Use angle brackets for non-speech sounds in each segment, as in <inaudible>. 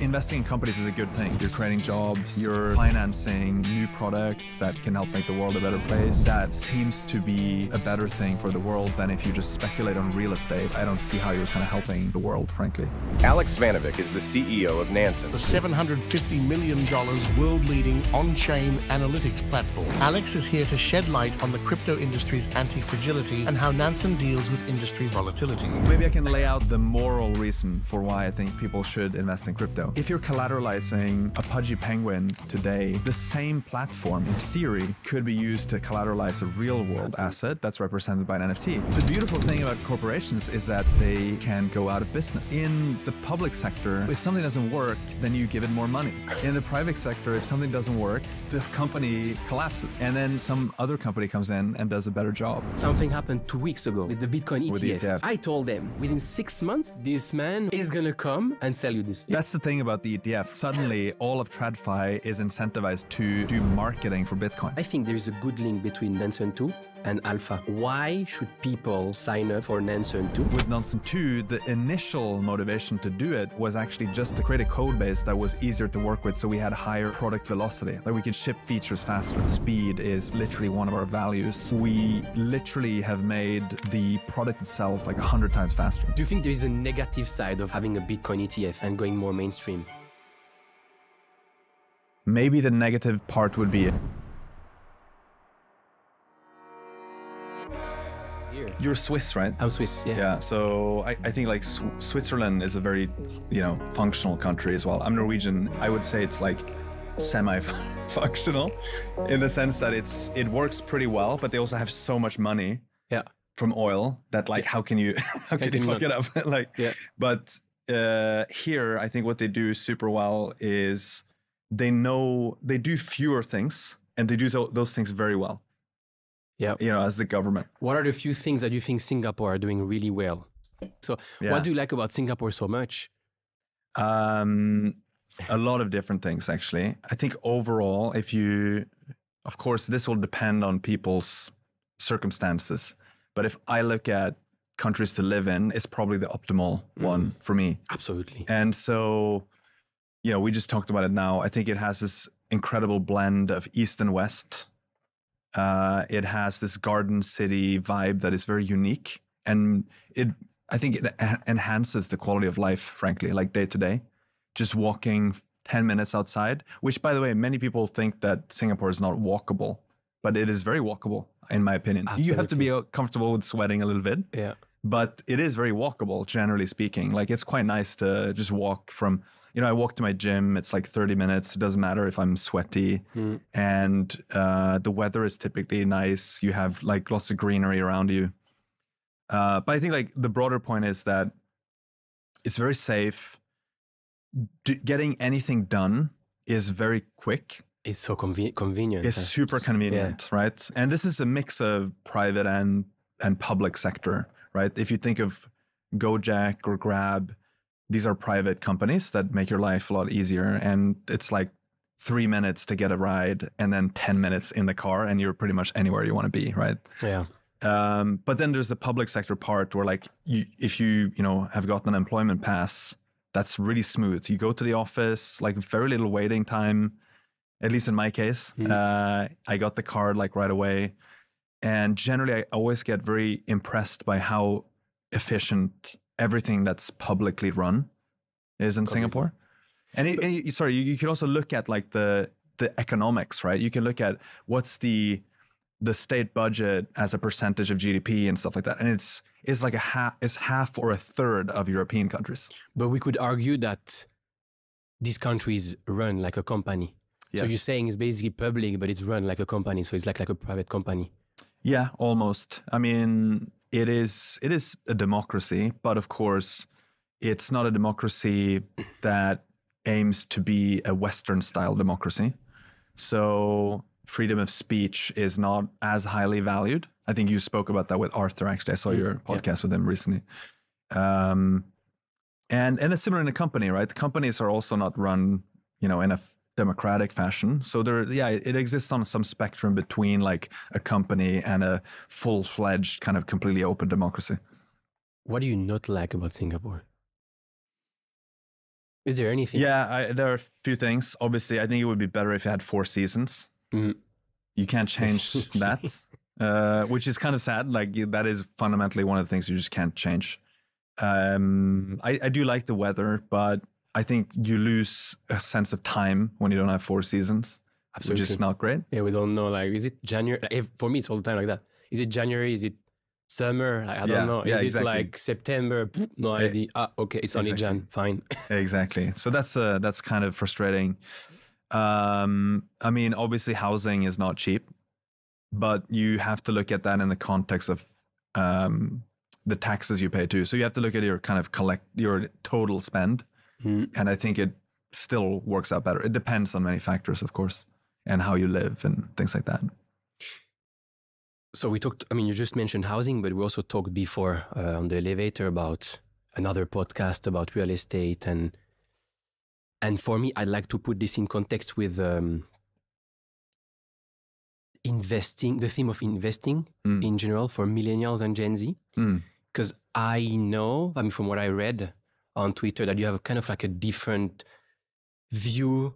investing in companies is a good thing. You're creating jobs, you're financing new products that can help make the world a better place. That seems to be a better thing for the world than if you just speculate on real estate. I don't see how you're kind of helping the world, frankly. Alex Svanevik is the CEO of Nansen. The $750 million world leading on chain analytics platform. Alex is here to shed light on the crypto industry's anti fragility and how Nansen deals with industry volatility. Maybe I can lay out the moral reason for why I think people should invest in crypto. If you're collateralizing a pudgy penguin today, the same platform, in theory, could be used to collateralize a real world asset that's represented by an NFT. The beautiful thing about corporations is that they can go out of business. In the public sector, if something doesn't work, then you give it more money. In the private sector, if something doesn't work, the company collapses. And then some other company comes in and does a better job. Something happened two weeks ago with the Bitcoin ETF. The ETF. I told them within six months, this man is gonna come and sell you this. That's the thing about the ETF. Suddenly, all of TradFi is incentivized to do marketing for Bitcoin. I think there is a good link between Nansen 2 and Alpha. Why should people sign up for Nansen 2? With Nansen 2, the initial motivation to do it was actually just to create a code base that was easier to work with so we had higher product velocity. Like we could ship features faster. Speed is literally one of our values. We literally have made the product itself like a hundred times faster. Do you think there is a negative side of having a Bitcoin ETF and going more mainstream? Maybe the negative part would be You're Swiss, right? I'm Swiss, yeah. Yeah, so I, I think like Sw- Switzerland is a very, you know, functional country as well. I'm Norwegian. I would say it's like semi-functional in the sense that it's it works pretty well, but they also have so much money Yeah. from oil that like how can you <laughs> how can you can you fuck it up? <laughs> like, Yeah. but uh, here I think what they do super well is they know they do fewer things and they do tho- those things very well. Yeah. You know, as the government. What are the few things that you think Singapore are doing really well? So, Yeah. what do you like about Singapore so much? Um, a lot of different things, actually. I think overall, if you, of course, this will depend on people's circumstances. But if I look at countries to live in, it's probably the optimal one for me. Absolutely. And so, you know, we just talked about it now. I think it has this incredible blend of East and West. Uh, it has this garden city vibe that is very unique, and it. I think it enhances the quality of life, frankly, like day to day. Just walking ten minutes outside, which, by the way, many people think that Singapore is not walkable, but it is very walkable, in my opinion. You have to be uh, comfortable with sweating a little bit Yeah. but it is very walkable generally speaking like it's quite nice to just walk from you know i walk to my gym it's like 30 minutes it doesn't matter if i'm sweaty and uh, the weather is typically nice you have like lots of greenery around you uh, but i think like the broader point is that it's very safe D- getting anything done is very quick It's so conve- convenient. it's huh? super convenient, right? And this is a mix of private and and public sector, right? If you think of Gojek or Grab, these are private companies that make your life a lot easier, and it's like three minutes to get a ride, and then ten minutes in the car, and you're pretty much anywhere you want to be, right? Yeah. Um, but then there's the public sector part where like you, if you you know have gotten an employment pass, that's really smooth. You go to the office, like very little waiting time. At least in my case, uh, I got the card like right away, and generally I always get very impressed by how efficient everything that's publicly run is in Singapore. And, it, and you- sorry, you, you could also look at like the the economics, right? You can look at what's the the state budget as a percentage of GDP and stuff like that, and it's it's like a half it's half or a third of European countries. But we could argue that these countries run like a company. So you're saying it's basically public, but it's run like a company. So it's like like a private company. Yeah, almost. I mean, it is it is a democracy, but of course, it's not a democracy that aims to be a Western style democracy. So freedom of speech is not as highly valued. I think you spoke about that with Arthur. Actually, I saw your podcast with him recently. Um, and and it's similar in a company, right? The companies are also not run, you know, in a f- democratic fashion. So there, yeah, it exists on some spectrum between like a company and a full fledged kind of completely open democracy. What do you not like about Singapore? Is there anything? Yeah, I, there are a few things. Obviously, I think it would be better if you had four seasons. Mhm. You can't change <laughs> that, uh, which is kind of sad. Like that is fundamentally one of the things you just can't change. Um, I, I do like the weather, but I think you lose a sense of time when you don't have four seasons, which is not great. Yeah, we don't know. Like, is it January? Like, if, for me, it's all the time like that. Is it January? Is it summer? I don't Yeah, know. Is yeah, it like September? No Eh, idea. Ah, okay, it's only. Jan. Fine. <laughs> Exactly. So that's uh, that's kind of frustrating. Um, I mean, obviously, housing is not cheap, but you have to look at that in the context of um, the taxes you pay too. So you have to look at your kind of collect your total spend, Mm. and I think it still works out better. It depends on many factors, of course, and how you live and things like that. So we talked. I mean, you just mentioned housing, but we also talked before uh, on the elevator about another podcast about real estate and and for me, I'd like to put this in context with um, investing, the theme of investing Mm. in general for millennials and Gen Z. Mm. Because I know, I mean, from what I read on Twitter, that you have kind of like a different view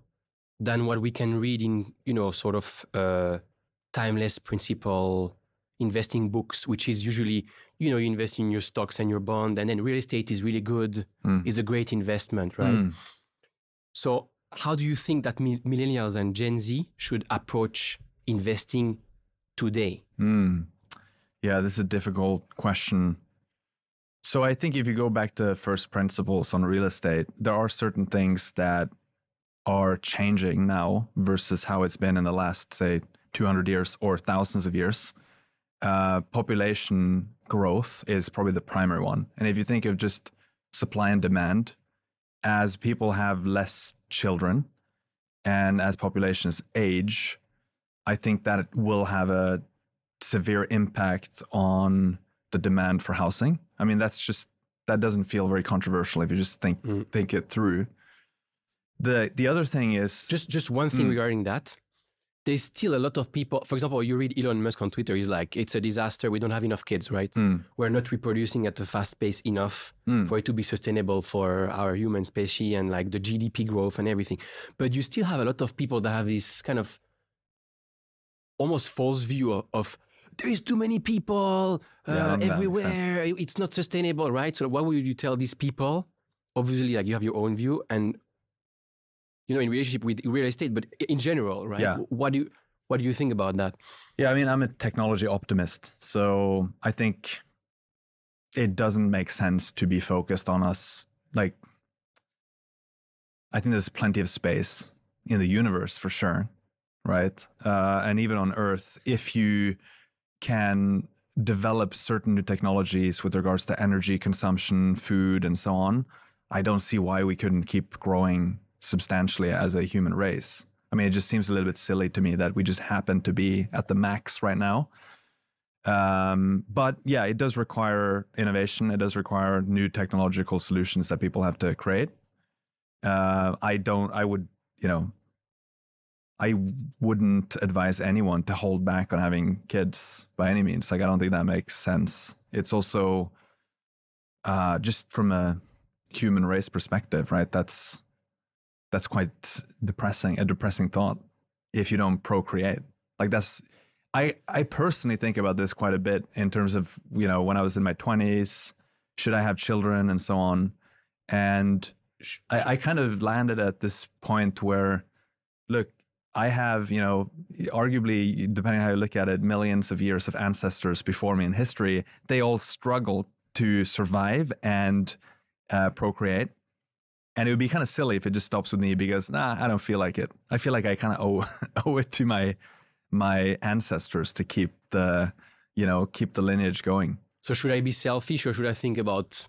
than what we can read in, you know, sort of uh, timeless principle investing books, which is usually, you know, you invest in your stocks and your bond, and then real estate is really good, Mm. is a great investment, right? Mm. So, how do you think that millennials and Gen Z should approach investing today? Mm. Yeah, this is a difficult question. So I think if you go back to first principles on real estate, there are certain things that are changing now versus how it's been in the last, say, 200 years or thousands of years. Uh, population growth is probably the primary one. And if you think of just supply and demand, as people have less children and as populations age, I think that it will have a severe impact on the demand for housing. I mean, that's just that doesn't feel very controversial if you just think Mm. think it through. The the other thing is Just just one thing Mm. regarding that. There's still a lot of people. For example, you read Elon Musk on Twitter. He's like, "It's a disaster. We don't have enough kids, right? Mm, We're not reproducing at a fast pace enough mm, for it to be sustainable for our human species and like the GDP growth and everything." But you still have a lot of people that have this kind of almost false view of, of there is too many people uh, sense. everywhere. It's not sustainable, right? So, what would you tell these people? Obviously, like you have your own view, and you know, in relationship with real estate, but in general, right? Yeah. What do you what do you think about that? Yeah, I mean, I'm a technology optimist, so I think it doesn't make sense to be focused on us. Like, I think there's plenty of space in the universe for sure, right? Uh, and even on Earth, if you can develop certain new technologies with regards to energy consumption, food, and so on, I don't see why we couldn't keep growing substantially as a human race. I mean, it just seems a little bit silly to me that we just happen to be at the max right now. Um, but yeah, it does require innovation. It does require new technological solutions that people have to create. Uh, I don't, I would, you know, I wouldn't advise anyone to hold back on having kids by any means. Like, I don't think that makes sense. It's also uh, just from a human race perspective, right? That's that's quite depressing, a depressing thought if you don't procreate. Like that's I I personally think about this quite a bit in terms of, you know, when I was in my 20s, should I have children and so on. And I, I kind of landed at this point where look, I have, you know, arguably, depending on how you look at it, millions of years of ancestors before me in history. They all struggled to survive and uh, procreate. And it would be kind of silly if it just stops with me because nah, I don't feel like it. I feel like I kind of owe <laughs> owe it to my my ancestors to keep the you know keep the lineage going. So, should I be selfish or should I think about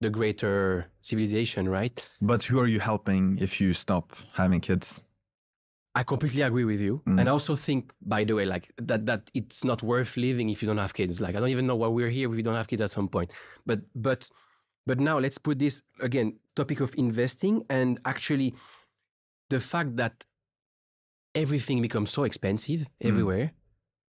the greater civilization? Right? But who are you helping if you stop having kids? I completely agree with you, Mm. and I also think, by the way, like that that it's not worth living if you don't have kids. Like I don't even know why we're here if we don't have kids at some point. But but but now let's put this again topic of investing and actually the fact that everything becomes so expensive everywhere,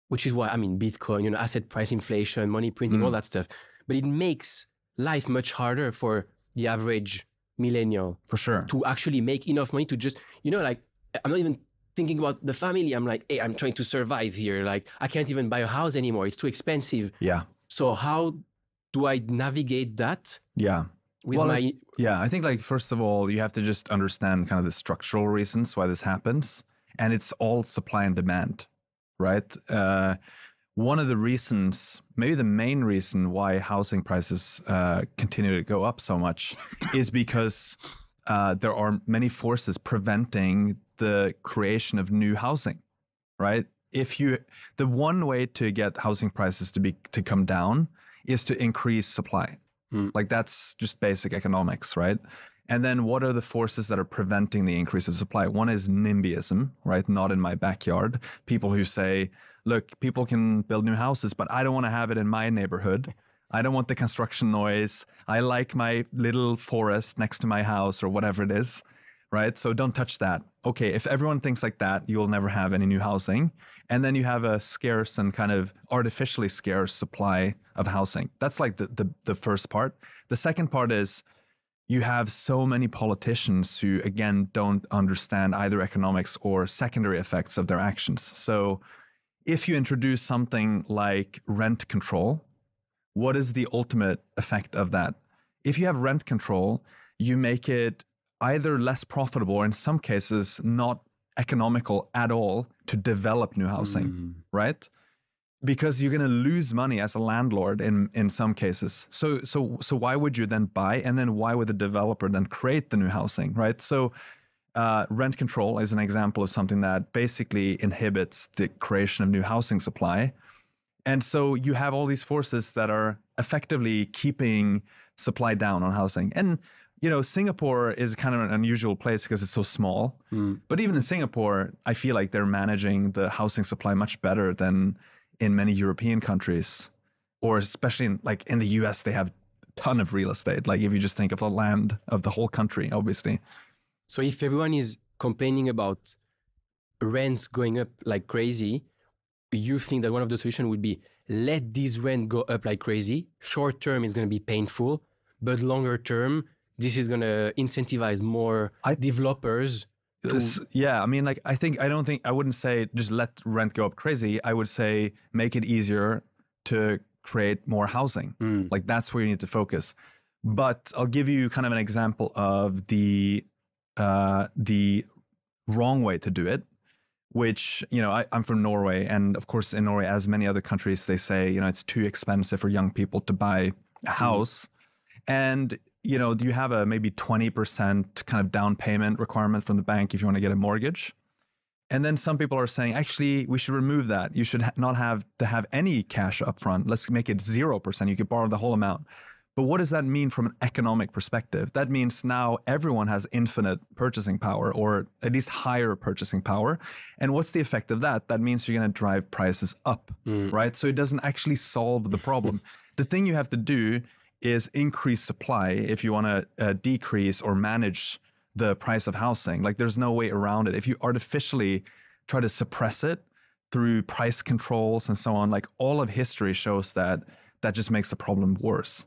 which is why I mean Bitcoin, you know, asset price inflation, money printing, all Mm. that stuff. But it makes life much harder for the average millennial for sure. to actually make enough money to just, you know, like I'm not even thinking about the family. I'm like, hey, I'm trying to survive here. Like I can't even buy a house anymore. It's too expensive. Yeah, So how do I navigate that yeah. with Well, my Yeah, I think like first of all, you have to just understand kind of the structural reasons why this happens, and it's all supply and demand, right? Uh, one of the reasons, maybe the main reason why housing prices uh, continue to go up so much, is because uh, there are many forces preventing the creation of new housing, right? If you, the one way to get housing prices to be to come down is to increase supply. Hmm. Like that's just basic economics, right? And then what are the forces that are preventing the increase of supply? One is NIMBYism, right? Not in my backyard. People who say, look, people can build new houses, but I don't want to have it in my neighborhood. I don't want the construction noise. I like my little forest next to my house or whatever it is, right? So don't touch that. Okay, if everyone thinks like that, you will never have any new housing. And then you have a scarce and kind of artificially scarce supply of housing. That's like the, the, the first part. The second part is you have so many politicians who, again, don't understand either economics or secondary effects of their actions. So if you introduce something like rent control, what is the ultimate effect of that? If you have rent control, you make it either less profitable or in some cases not economical at all to develop new housing, right? Because you're going to lose money as a landlord in in some cases. So so so why would you then buy and then why would the developer then create the new housing, right? So uh, rent control is an example of something that basically inhibits the creation of new housing supply. And so you have all these forces that are effectively keeping supply down on housing. And you know, Singapore is kind of an unusual place because it's so small. Mm. But even in Singapore, I feel like they're managing the housing supply much better than in many European countries, or especially in like in the US, they have a ton of real estate. Like if you just think of the land of the whole country, obviously. So if everyone is complaining about rents going up like crazy, you think that one of the solutions would be let these rent go up like crazy. Short term is going to be painful, but longer term, this is going to incentivize more I- developers. This- yeah, I mean, like, I think I don't think I wouldn't say just let rent go up crazy. I would say make it easier to create more housing. Like that's where you need to focus. But I'll give you kind of an example of the uh, the wrong way to do it. Which you know, I, I'm from Norway, and of course, in Norway, as many other countries, they say you know it's too expensive for young people to buy a house, and you know, do you have a maybe 20% kind of down payment requirement from the bank if you want to get a mortgage? And then some people are saying, actually, we should remove that. You should ha- not have to have any cash upfront. Let's make it 0%. You could borrow the whole amount. But what does that mean from an economic perspective? That means now everyone has infinite purchasing power or at least higher purchasing power. And what's the effect of that? That means you're going to drive prices up, mm. right? So it doesn't actually solve the problem. <laughs> the thing you have to do is increase supply if you want to uh, decrease or manage the price of housing. Like there's no way around it. If you artificially try to suppress it through price controls and so on, like all of history shows that that just makes the problem worse.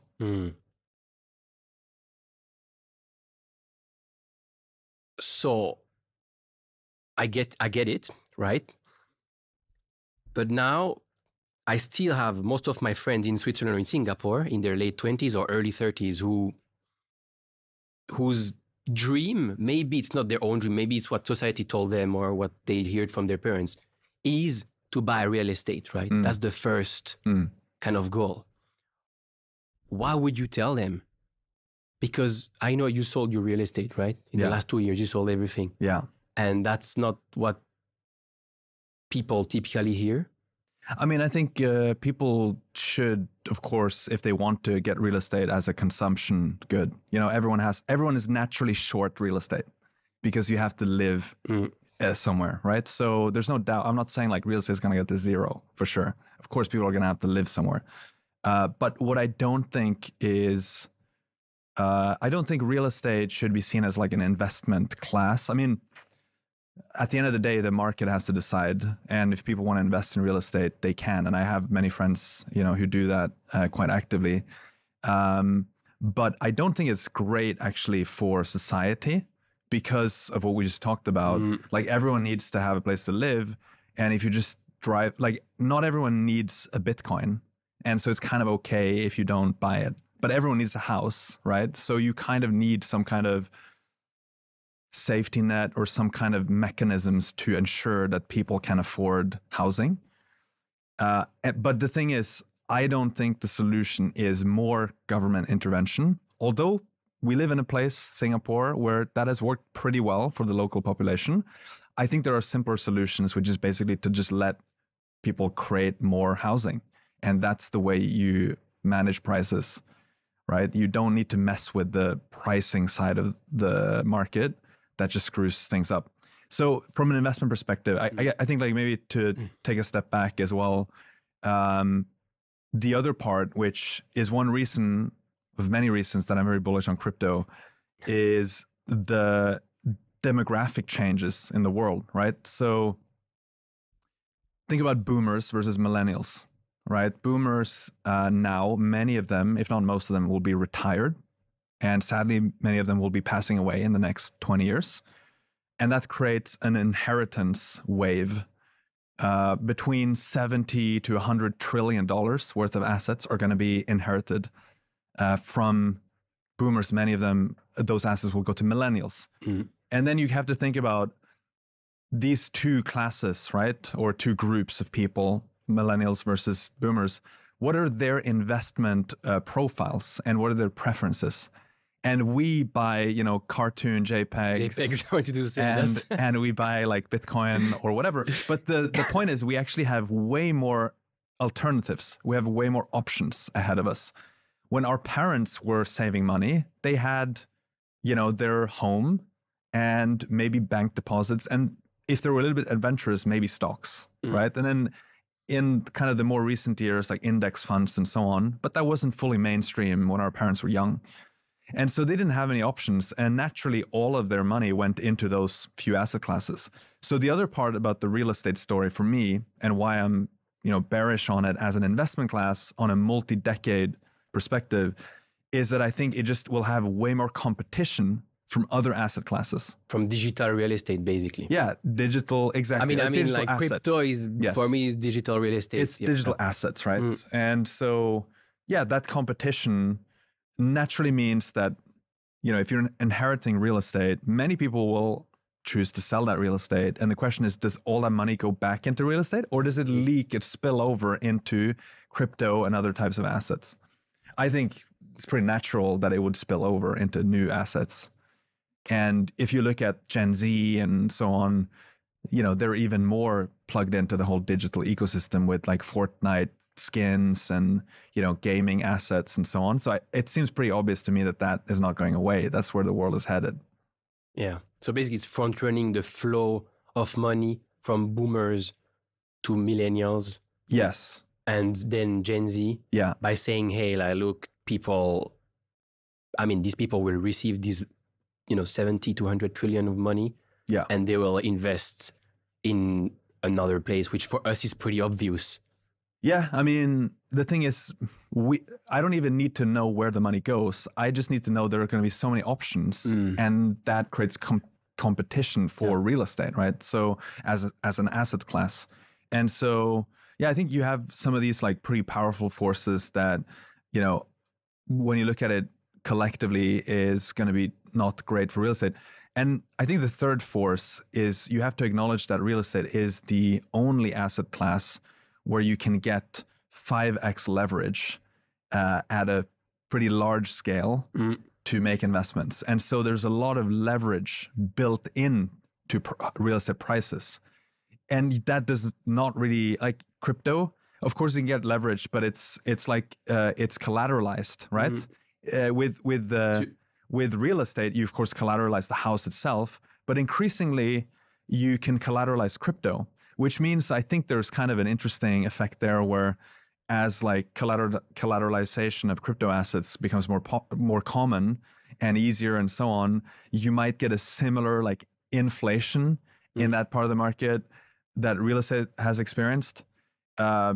So I get I get it, right? But now I still have most of my friends in Switzerland or in Singapore in their late 20s or early 30s who whose dream, maybe it's not their own dream, maybe it's what society told them or what they heard from their parents, is to buy real estate, right? Mm. That's the first Mm. kind of goal. Why would you tell them? Because I know you sold your real estate, right? In Yeah. the last two years, you sold everything. Yeah. And that's not what people typically hear. I mean, I think uh, people should, of course, if they want to get real estate as a consumption good. You know, everyone has, everyone is naturally short real estate because you have to live Mm. uh, somewhere, right? So there's no doubt. I'm not saying like real estate is going to get to zero for sure. Of course, people are going to have to live somewhere. Uh, but what I don't think is, uh, I don't think real estate should be seen as like an investment class. I mean, at the end of the day, the market has to decide. And if people want to invest in real estate, they can. And I have many friends, you know, who do that uh, quite actively. Um, but I don't think it's great actually for society because of what we just talked about. Mm. Like everyone needs to have a place to live, and if you just drive, like not everyone needs a Bitcoin, and so it's kind of okay if you don't buy it. But everyone needs a house, right? So you kind of need some kind of safety net or some kind of mechanisms to ensure that people can afford housing. Uh, eh, but the thing is, I don't think the solution is more government intervention, although we live in a place, Singapore, where that has worked pretty well for the local population. I think there are simpler solutions, which is basically to just let people create more housing. And that's the way you manage prices, right? You don't need to mess with the pricing side of the market that just screws things up. So, from an investment perspective, I, I, I think like maybe to take a step back as well, um, the other part, which is one reason of many reasons that I'm very bullish on crypto, is the demographic changes in the world, right? So think about boomers versus millennials, right? Boomers uh, now, many of them, if not most of them, will be retired. And sadly, many of them will be passing away in the next 20 years. And that creates an inheritance wave uh, between 70 to 100 trillion dollars worth of assets are going to be inherited uh, from boomers. Many of them, those assets will go to millennials. Mhm. And then you have to think about these two classes, right? Or two groups of people, millennials versus boomers. What are their investment uh, profiles and what are their preferences? And we buy, you know, cartoon JPEGs, JPEGs, I wanted to say and and we buy like Bitcoin or whatever. <laughs> But the the point is, we actually have way more alternatives. We have way more options ahead of us. When our parents were saving money, they had, you know, their home and maybe bank deposits, and if they were a little bit adventurous, maybe stocks, Mm. right? And then in kind of the more recent years, like index funds and so on. But that wasn't fully mainstream when our parents were young. And so they didn't have any options. And naturally, all of their money went into those few asset classes. So the other part about the real estate story for me and why I'm, you know, bearish on it as an investment class on a multi-decade perspective is that I think it just will have way more competition from other asset classes. From digital real estate, basically. Yeah, digital exactly. I mean, I mean, like assets. crypto is Yes. for me is digital real estate. it's digital assets, right? Mm. And so, yeah, that competition naturally means that, you know, if you're inheriting real estate, many people will choose to sell that real estate. And the question is, does all that money go back into real estate or does it mm. leak, it spill over into crypto and other types of assets? I think it's pretty natural that it would spill over into new assets. And if you look at Gen Z and so on, you know, they're even more plugged into the whole digital ecosystem with like Fortnite skins and, you know, gaming assets and so on. So I, it seems pretty obvious to me that that is not going away. That's where the world is headed. Yeah. So basically, it's front running the flow of money from boomers to millennials Yes. and then Gen Z Yeah. by saying, hey, like, look, people, I mean, these people will receive these, you know, 70 to 100 trillion of money Yeah. and they will invest in another place, which for us is pretty obvious. Yeah, I mean, the thing is, we I don't even need to know where the money goes. I just need to know there are going to be so many options, Mm. and that creates com- competition for real estate, right? So as as an asset class, and so yeah, I think you have some of these like pretty powerful forces that you know when you look at it collectively is going to be not great for real estate. And I think the third force is you have to acknowledge that real estate is the only asset class where you can get 5x leverage uh, at a pretty large scale Mm. to make investments. And so there's a lot of leverage built in to pr- real estate prices. And that does not really like crypto. Of course, you can get leverage, but it's it's like uh, it's collateralized, right? Uh, with with uh, with real estate, you of course collateralize the house itself, but increasingly you can collateralize crypto, which means I think there's kind of an interesting effect there where as like collateral, collateralization of crypto assets becomes more po- more common and easier and so on, you might get a similar like inflation in that part of the market that real estate has experienced. Uh,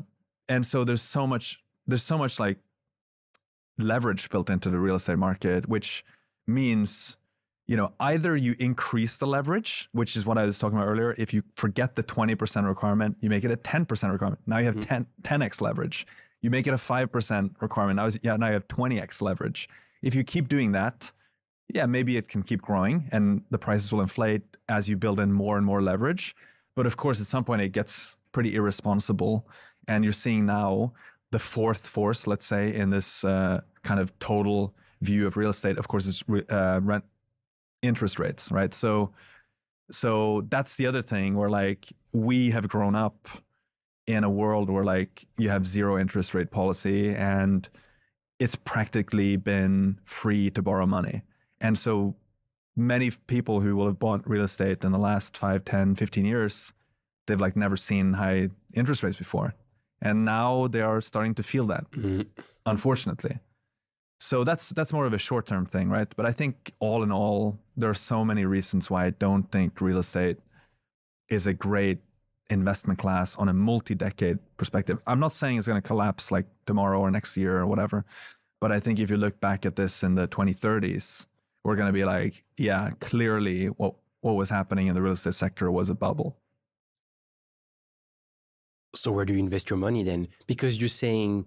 and so there's so much there's so much like leverage built into the real estate market, which means you know either you increase the leverage, which is what I was talking about earlier. If you forget the 20% requirement, you make it a 10% requirement. Now you have 10 10x leverage. You make it a 5% requirement. Now, yeah, now you have 20x leverage. If you keep doing that, yeah, maybe it can keep growing and the prices will inflate as you build in more and more leverage. But of course, at some point, it gets pretty irresponsible. And you're seeing now the fourth force, let's say, in this uh, kind of total view of real estate, of course, is uh, rent interest rates, right? So, so that's the other thing where like we have grown up in a world where like you have zero interest rate policy and it's practically been free to borrow money. And so many people who will have bought real estate in the last 5, 10, 15 years, they've like never seen high interest rates before. And now they are starting to feel that, Mhm. unfortunately. So that's that's more of a short-term thing, right? But I think all in all, there are so many reasons why I don't think real estate is a great investment class on a multi-decade perspective. I'm not saying it's going to collapse like tomorrow or next year or whatever, but I think if you look back at this in the 2030s, we're going to be like, yeah, clearly what what was happening in the real estate sector was a bubble. So where do you invest your money then? Because you're saying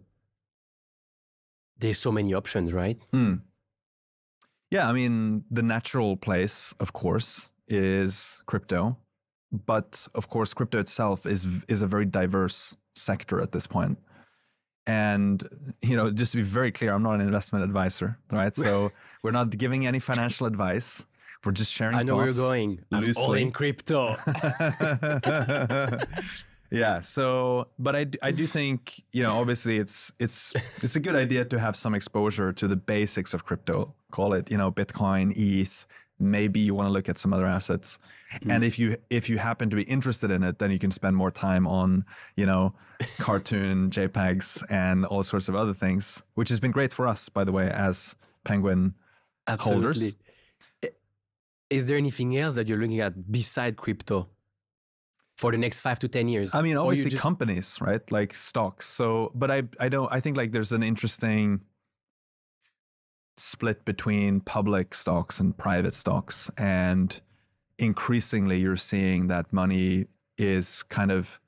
there's so many options, right? Hmm. Yeah, I mean, the natural place, of course, is crypto, but of course, crypto itself is is a very diverse sector at this point. And you know, just to be very clear, I'm not an investment advisor, right? So <laughs> we're not giving any financial advice. We're just sharing. I know where you're going. I'm all in crypto. <laughs> <laughs> yeah. So, but i, I do think you know obviously it's it's it's a good idea to have some exposure to the basics of crypto. Call it you know Bitcoin, ETH. Maybe you want to look at some other assets, and mm. if you if you happen to be interested in it, then you can spend more time on you know cartoon JPEGs and all sorts of other things, which has been great for us, by the way, as Penguin holders. Absolutely. I- Is there anything else that you're looking at beside crypto for the next five to ten years? I mean, obviously just- companies, right? Like stocks. So, but I, I don't. I think like there's an interesting split between public stocks and private stocks, and increasingly you're seeing that money is kind of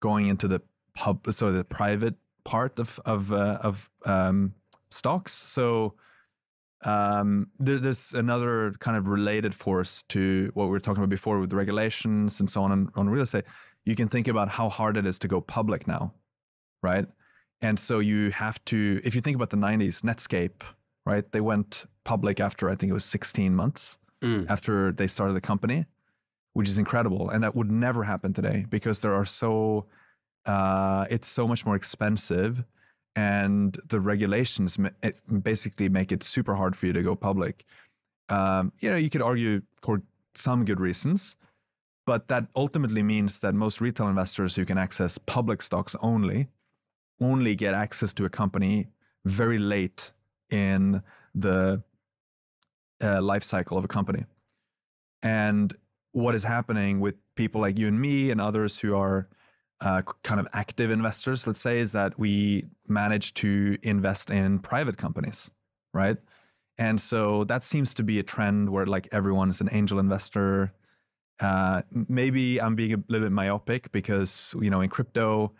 going into the pub, so the private part of of uh, of um, stocks. So um, there, there's another kind of related force to what we were talking about before with regulations and so on on, on real estate. You can think about how hard it is to go public now, right? And so you have to, if you think about the 90s, Netscape, right? They went public after I think it was 16 months Mm. after they started the company, which is incredible. And that would never happen today because there are so, uh, it's so much more expensive and the regulations basically make it super hard for you to go public. Um, you know, you could argue for some good reasons, but that ultimately means that most retail investors who can access public stocks only only get access to a company very late in the uh, life cycle of a company. And what is happening with people like you and me and others who are uh, kind of active investors, let's say, is that we manage to invest in private companies, right? And so that seems to be a trend where like everyone is an angel investor. Uh, maybe I'm being a little bit myopic because you know in crypto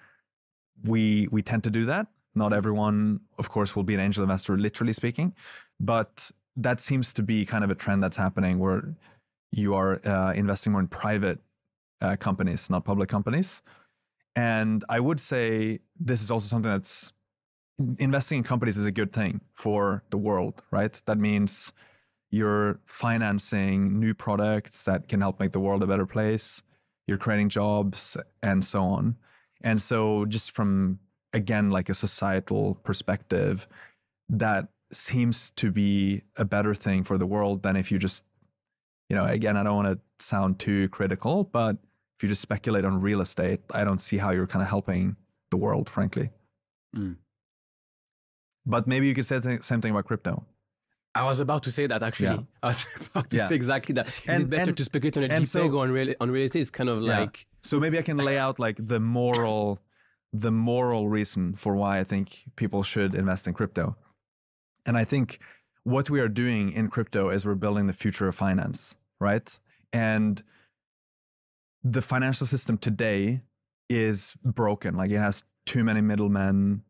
we we tend to do that. Not everyone, of course, will be an angel investor, literally speaking, but that seems to be kind of a trend that's happening where you are uh, investing more in private uh, companies, not public companies. And I would say this is also something that's investing in companies is a good thing for the world, right? That means you're financing new products that can help make the world a better place. You're creating jobs and so on. And so, just from again, like a societal perspective, that seems to be a better thing for the world than if you just, you know, again, I don't want to sound too critical, but if you just speculate on real estate, I don't see how you're kind of helping the world, frankly. Mm. But maybe you could say the same thing about crypto. I was about to say that actually. Yeah. <laughs> I was about to Yeah. say exactly that. Is And- it better and- to speculate on a and JPEG so- on real, on real estate? It's kind of Yeah. like So maybe I can lay out like the moral the moral reason for why I think people should invest in crypto. And I think what we are doing in crypto is we're building the future of finance, right? And the financial system today is broken. Like it has too many middlemen,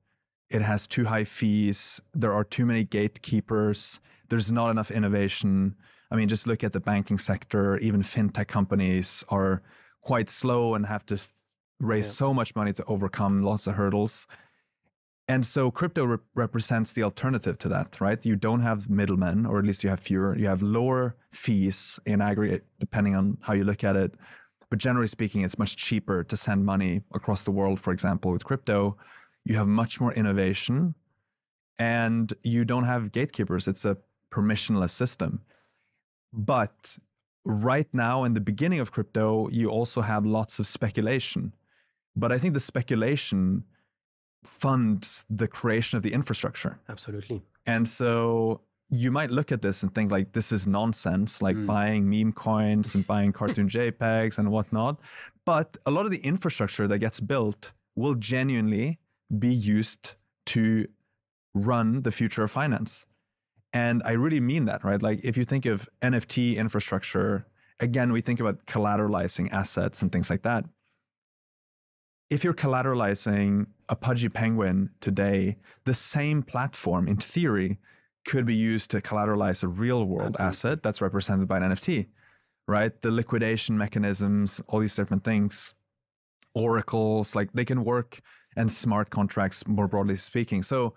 it has too high fees, there are too many gatekeepers, there's not enough innovation. I mean, just look at the banking sector, even fintech companies are quite slow and have to raise yeah. so much money to overcome lots of hurdles. And so crypto re- represents the alternative to that, right? You don't have middlemen, or at least you have fewer. You have lower fees in aggregate, depending on how you look at it. But generally speaking, it's much cheaper to send money across the world, for example, with crypto. You have much more innovation and you don't have gatekeepers. It's a permissionless system. But right now, in the beginning of crypto, you also have lots of speculation. But I think the speculation funds the creation of the infrastructure. Absolutely. And so you might look at this and think like this is nonsense, like mm. buying meme coins and buying cartoon <laughs> JPEGs and whatnot. But a lot of the infrastructure that gets built will genuinely be used to run the future of finance. And I really mean that, right? Like if you think of NFT infrastructure, again, we think about collateralizing assets and things like that. If you're collateralizing a pudgy penguin today, the same platform in theory could be used to collateralize a real world Absolutely. asset that's represented by an NFT, right? The liquidation mechanisms, all these different things, oracles, like they can work and smart contracts more broadly speaking. So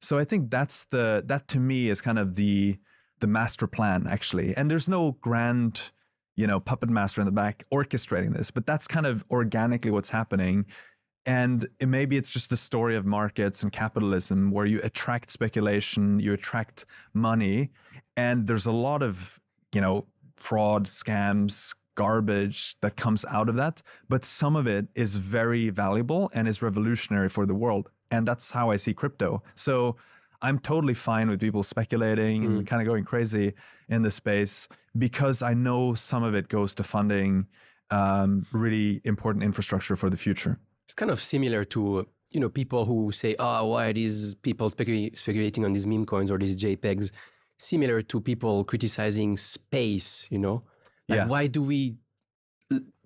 so I think that's the that to me is kind of the the master plan actually. And there's no grand, you know, puppet master in the back orchestrating this, but that's kind of organically what's happening. And it, maybe it's just the story of markets and capitalism where you attract speculation, you attract money, and there's a lot of, you know, fraud, scams, garbage that comes out of that. But some of it is very valuable and is revolutionary for the world. And that's how I see crypto. So I'm totally fine with people speculating mm. and kind of going crazy in this space because I know some of it goes to funding um, really important infrastructure for the future. It's kind of similar to you know people who say, "Oh, why are these people specul- speculating on these meme coins or these JPEGs?" Similar to people criticizing space. You know, like yeah. why do we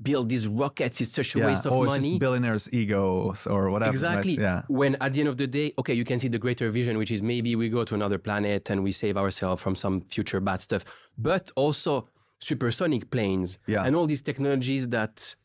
build these rockets is such a yeah. waste of or money. billionaires' egos or whatever. Exactly. Right? Yeah. When at the end of the day, okay, you can see the greater vision, which is maybe we go to another planet and we save ourselves from some future bad stuff, but also supersonic planes yeah. and all these technologies that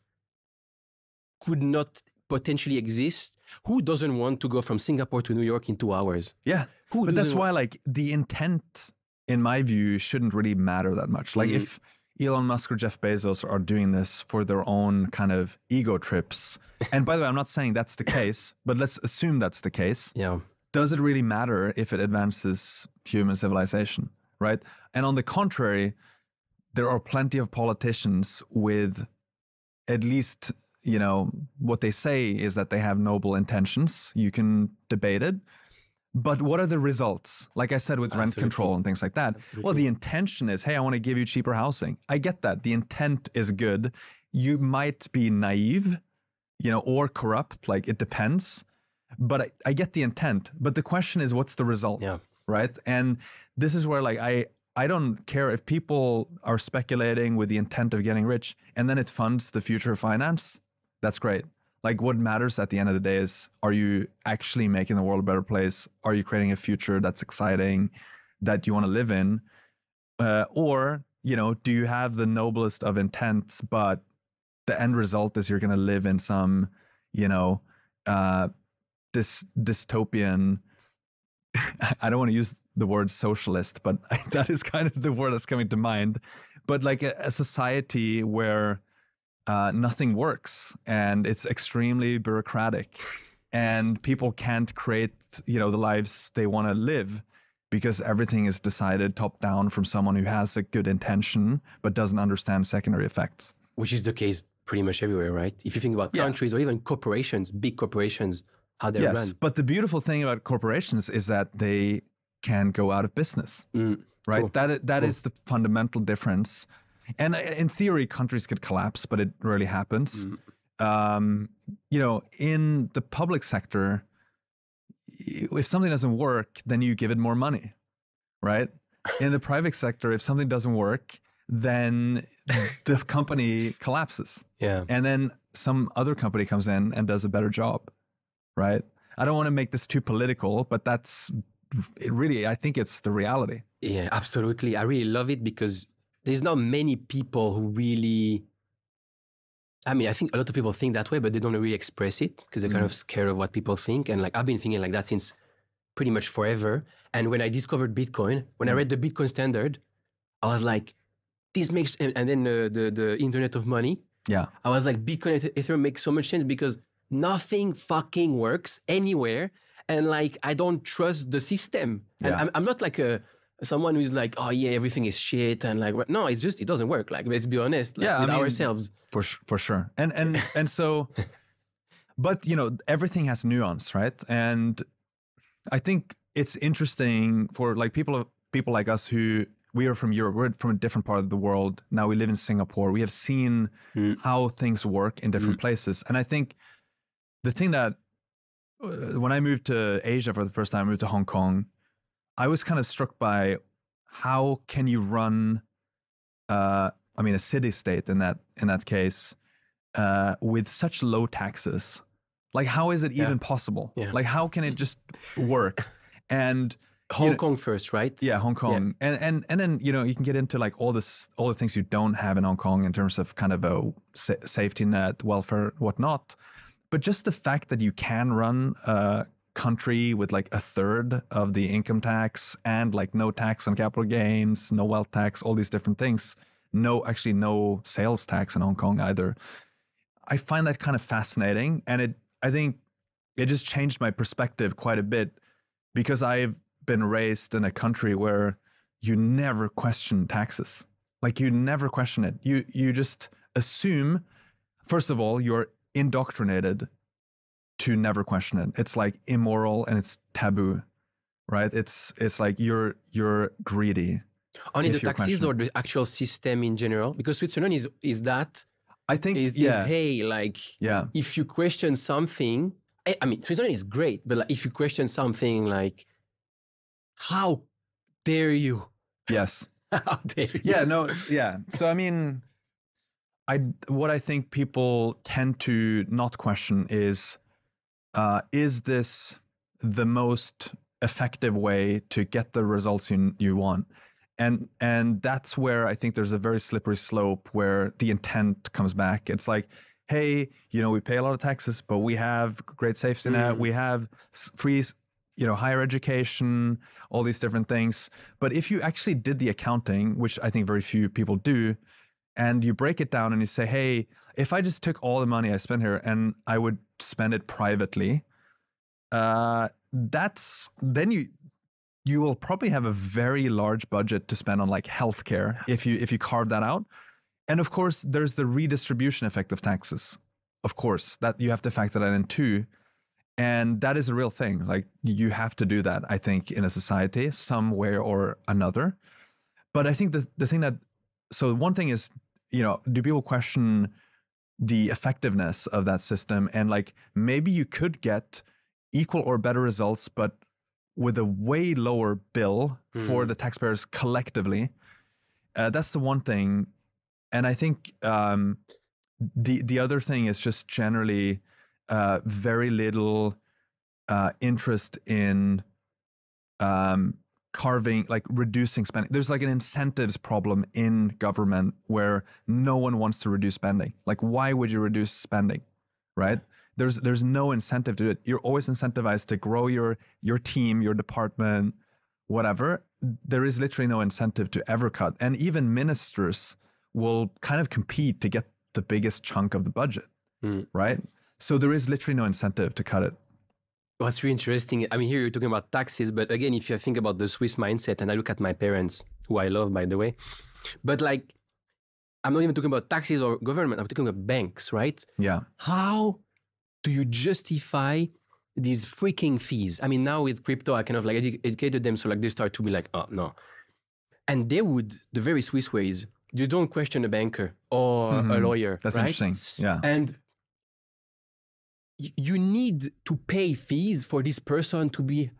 could not potentially exist. Who doesn't want to go from Singapore to New York in two hours? Yeah. Who but that's why, like, the intent, in my view, shouldn't really matter that much. Like, mm-hmm. if Elon Musk or Jeff Bezos are doing this for their own kind of ego trips. <laughs> And by the way, I'm not saying that's the case, but let's assume that's the case. Yeah. Does it really matter if it advances human civilization, right? And on the contrary, there are plenty of politicians with at least, you know, what they say is that they have noble intentions. You can debate it. But what are the results? Like I said, with Absolutely. rent control and things like that. Absolutely. Well, the intention is, hey, I want to give you cheaper housing. I get that. The intent is good. You might be naive, you know, or corrupt. Like it depends. But I, I get the intent. But the question is, what's the result? Yeah. Right. And this is where, like, I I don't care if people are speculating with the intent of getting rich, and then it funds the future of finance. That's great. Like what matters at the end of the day is are you actually making the world a better place? Are you creating a future that's exciting that you want to live in? Uh, or, you know, do you have the noblest of intents, but the end result is you're going to live in some, you know, uh, this dystopian. <laughs> I don't want to use the word socialist, but <laughs> that is kind of the word that's coming to mind. But like a, a society where uh, nothing works and it's extremely bureaucratic and people can't create you know the lives they want to live because everything is decided top down from someone who has a good intention but doesn't understand secondary effects which is the case pretty much everywhere right if you think about yeah. countries or even corporations big corporations how they're yes, run but the beautiful thing about corporations is that they can go out of business mm, right cool. that that cool. is the fundamental difference and uh, in theory, countries could collapse, but it rarely happens. Mm. um, you know, in the public sector, if something doesn't work, then you give it more money, right? In the private <laughs> sector, if something doesn't work, then the company collapses. Yeah. And then some other company comes in and does a better job, right? I don't want to make this too political, but that's it really, I think it's the reality. Yeah, absolutely. I really love it because there's not many people who really. I mean, I think a lot of people think that way, but they don't really express it because they're kind Mm. of scared of what people think. And like, I've been thinking like that since pretty much forever. And when I discovered Bitcoin, when I Mm. read the Bitcoin standard, I was like, this makes, and, and then uh, the, the Internet of Money, Yeah. I was like, Bitcoin Ethereum makes so much sense because nothing fucking works anywhere. And like, I don't trust the system. And Yeah. I'm, I'm not like a someone who's like, oh yeah, everything is shit. And like, no, it's just, it doesn't work. Like, let's be honest like, Yeah, I with mean- ourselves. for for sure and and <laughs> and so but you know everything has nuance right and i think it's interesting for like people people like us who we are from europe we're from a different part of the world now we live in singapore we have seen Mm. how things work in different places and i think the thing that uh, when i moved to asia for the first time i moved to hong kong i was kind of struck by how can you run uh, I mean, a city state in that in that case, uh, with such low taxes. Like, how is it Yeah. even possible? Yeah. Like, how can it just work? And Hong know- Kong first, right? yeah, Hong Kong, and and and then you know you can get into like all this all the things you don't have in Hong Kong in terms of kind of a sa- safety net, welfare, whatnot. But just the fact that you can run a country with like a third of the income tax and like no tax on capital gains, no wealth tax, all these different things, no actually no sales tax in Hong Kong either. I find that kind of fascinating, and it I think it just changed my perspective quite a bit because I've been raised in a country where you never question taxes. Like you never question it. You you just assume first of all you're indoctrinated to never question it. It's like immoral and it's taboo. Right? It's it's like you're you're greedy. Only the taxes or the actual system in general? Because Switzerland is is that I think is, yeah. is hey, like yeah. if you question something, I, I mean, Switzerland is great, but like if you question something like, how dare you? Yes. <laughs> How dare you? yeah no yeah so i mean i what i think people tend to not question is uh is this the most effective way to get the results you you want? And and that's where i think there's a very slippery slope where the intent comes back. It's like hey you know we pay a lot of taxes but we have great safety net. Mm. we have free you know higher education all these different things. But if you actually did the accounting which i think very few people do and you break it down and you say hey if i just took all the money i spent here and i would spend it privately uh that's then you you will probably have a very large budget to spend on like healthcare if you if you carve that out. And of course there's the redistribution effect of taxes. Of course that you have to factor that in too. And that is a real thing. Like you have to do that i think in a society somewhere or another. But i think the the thing that so one thing is you know do people question the effectiveness of that system. And like maybe you could get equal or better results but with a way lower bill for Mhm. the taxpayers collectively. Uh, that's the one thing. And i think um, the the other thing is just generally uh, very little uh, interest in um, carving, like reducing spending. There's like an incentives problem in government where no one wants to reduce spending. Like, why would you reduce spending, right? There's there's no incentive to do it. You're always incentivized to grow your your team, your department, whatever. There is literally no incentive to ever cut, and even ministers will kind of compete to get the biggest chunk of the budget, Mm. right? So there is literally no incentive to cut it. What's really interesting, I mean, here you're talking about taxes, but again, if you think about the Swiss mindset, and I look at my parents, who I love, by the way, but like, I'm not even talking about taxes or government, I'm talking about banks, right? Yeah. How do you justify these freaking fees? I mean, now with crypto, I kind of like edu- educated them, so like they start to be like, oh, no. And they would, the very Swiss way is, you don't question a banker or a Mhm. lawyer, That's right? interesting. Yeah. And you need to pay fees for this person to be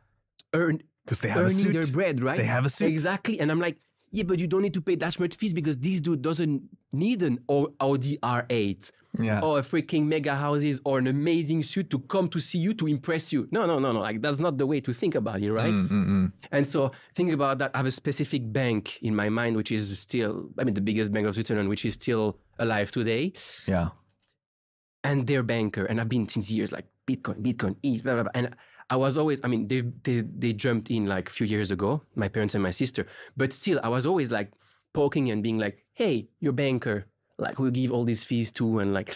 earn Because they have a earning suit. their bread, right? They have a suit. Exactly. And I'm like, yeah, but you don't need to pay that much fees because this dude doesn't need an Audi R8 Yeah. or a freaking mega houses or an amazing suit to come to see you to impress you. No, no, no, no. Like that's not the way to think about it, right? Mm, mm, mm. And so think about that. I have a specific bank in my mind, which is still, I mean, the biggest bank of Switzerland, which is still alive today. Yeah. And their banker, and I've been since years like Bitcoin, Bitcoin, ETH, blah, blah, blah. And I was always, I mean, they, they, they jumped in like a few years ago, my parents and my sister. But still, I was always like poking and being like, hey, your banker, like we give all these fees to, and like,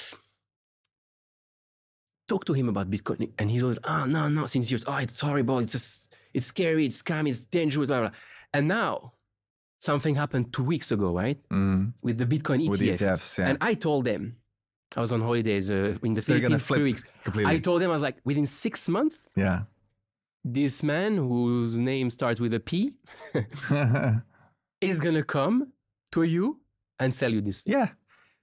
talk to him about Bitcoin. And he's always, oh, no, no, since years, oh, it's horrible. It's just, it's scary, it's scam, it's dangerous, blah, blah. blah. And now something happened two weeks ago, right? Mm. With the Bitcoin ETF. With ETFs, yeah. And I told them, I was on holidays uh, in the They're Philippines three weeks. completely. I told them, I was like, within six months, yeah. this man whose name starts with a P <laughs> <laughs> is going to come to you and sell you this. yeah.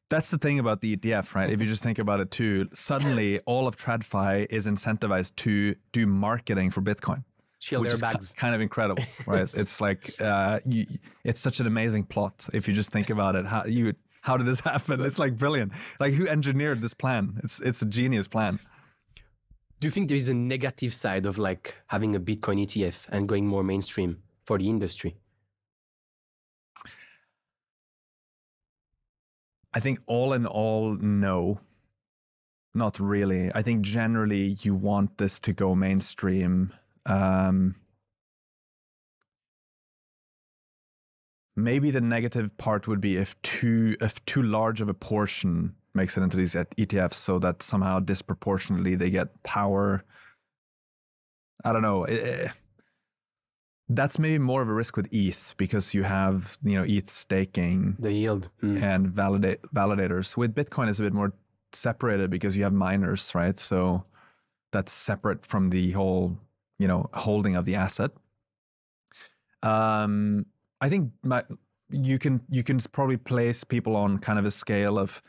That's the thing about the ETF, right? If you just think about it too, suddenly all of TradFi is incentivized to do marketing for Bitcoin. Chill which is bags. kind of incredible, right? <laughs> It's like uh, you, it's such an amazing plot if you just think about it. How you how did this <laughs> happen? It's like brilliant. Like who engineered this plan? It's it's a genius plan. Do you think there is a negative side of like having a Bitcoin ETF and going more mainstream for the industry? I think all in all, no, not really. I think generally you want this to go mainstream. Um, maybe the negative part would be if too if too large of a portion makes it into these ETFs, so that somehow disproportionately they get power. I don't know. Eh, that's maybe more of a risk with ETH because you have you know ETH staking The yield. Mm. and validate validators. With Bitcoin, it's a bit more separated because you have miners, right? So that's separate from the whole, you know, holding of the asset. Um, I think my, you can you can probably place people on kind of a scale of,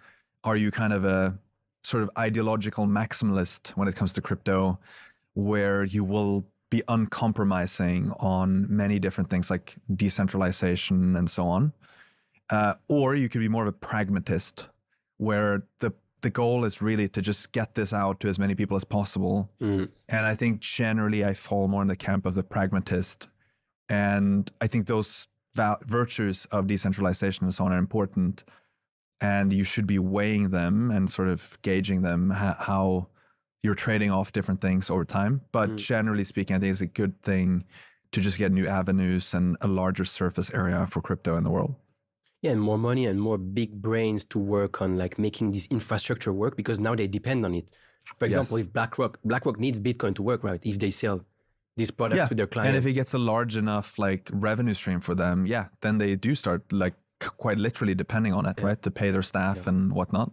are you kind of a sort of ideological maximalist when it comes to crypto, where you will be uncompromising on many different things like decentralization and so on. Uh, or you could be more of a pragmatist, where the the goal is really to just get this out to as many people as possible. Mm. And I think generally I fall more in the camp of the pragmatist, and I think those virtues of decentralization and so on are important, and you should be weighing them and sort of gauging them ho- how you're trading off different things over time. But Mm. generally speaking, I think it's a good thing to just get new avenues and a larger surface area for crypto in the world. Yeah, and more money and more big brains to work on like making this infrastructure work because now they depend on it. For example, Yes. if BlackRock BlackRock needs Bitcoin to work, right? If they sell these products with their clients. And if it gets a large enough like revenue stream for them, yeah, then they do start like quite literally depending on it, right, to pay their staff and whatnot.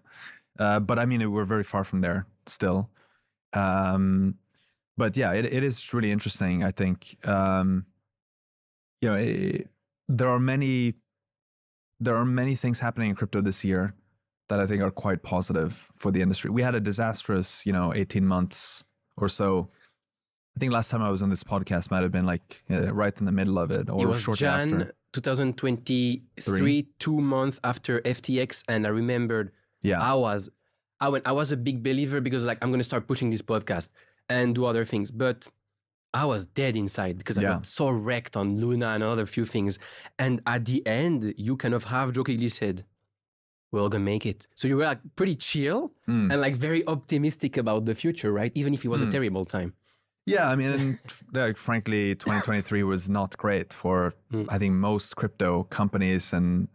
Uh, but I mean, we're very far from there still. Um, but yeah, it, it is really interesting. I think um, you know it, there are many there are many things happening in crypto this year that I think are quite positive for the industry. We had a disastrous, you know, eighteen months or so. I think last time I was on this podcast might have been like uh, right in the middle of it or it was shortly Jan after. 2023, Three. two months after FTX, and I remembered Yeah, I was, I went, I was a big believer because like I'm gonna start pushing this podcast and do other things, but I was dead inside because I Yeah. got so wrecked on Luna and other few things, and at the end, you kind of half jokingly said, "We're all gonna make it." So you were like pretty chill Mm. and like very optimistic about the future, right? Even if it was a Mm. terrible time. Yeah. I mean, and, <laughs> like frankly, 2023 was not great for Mm. I think most crypto companies and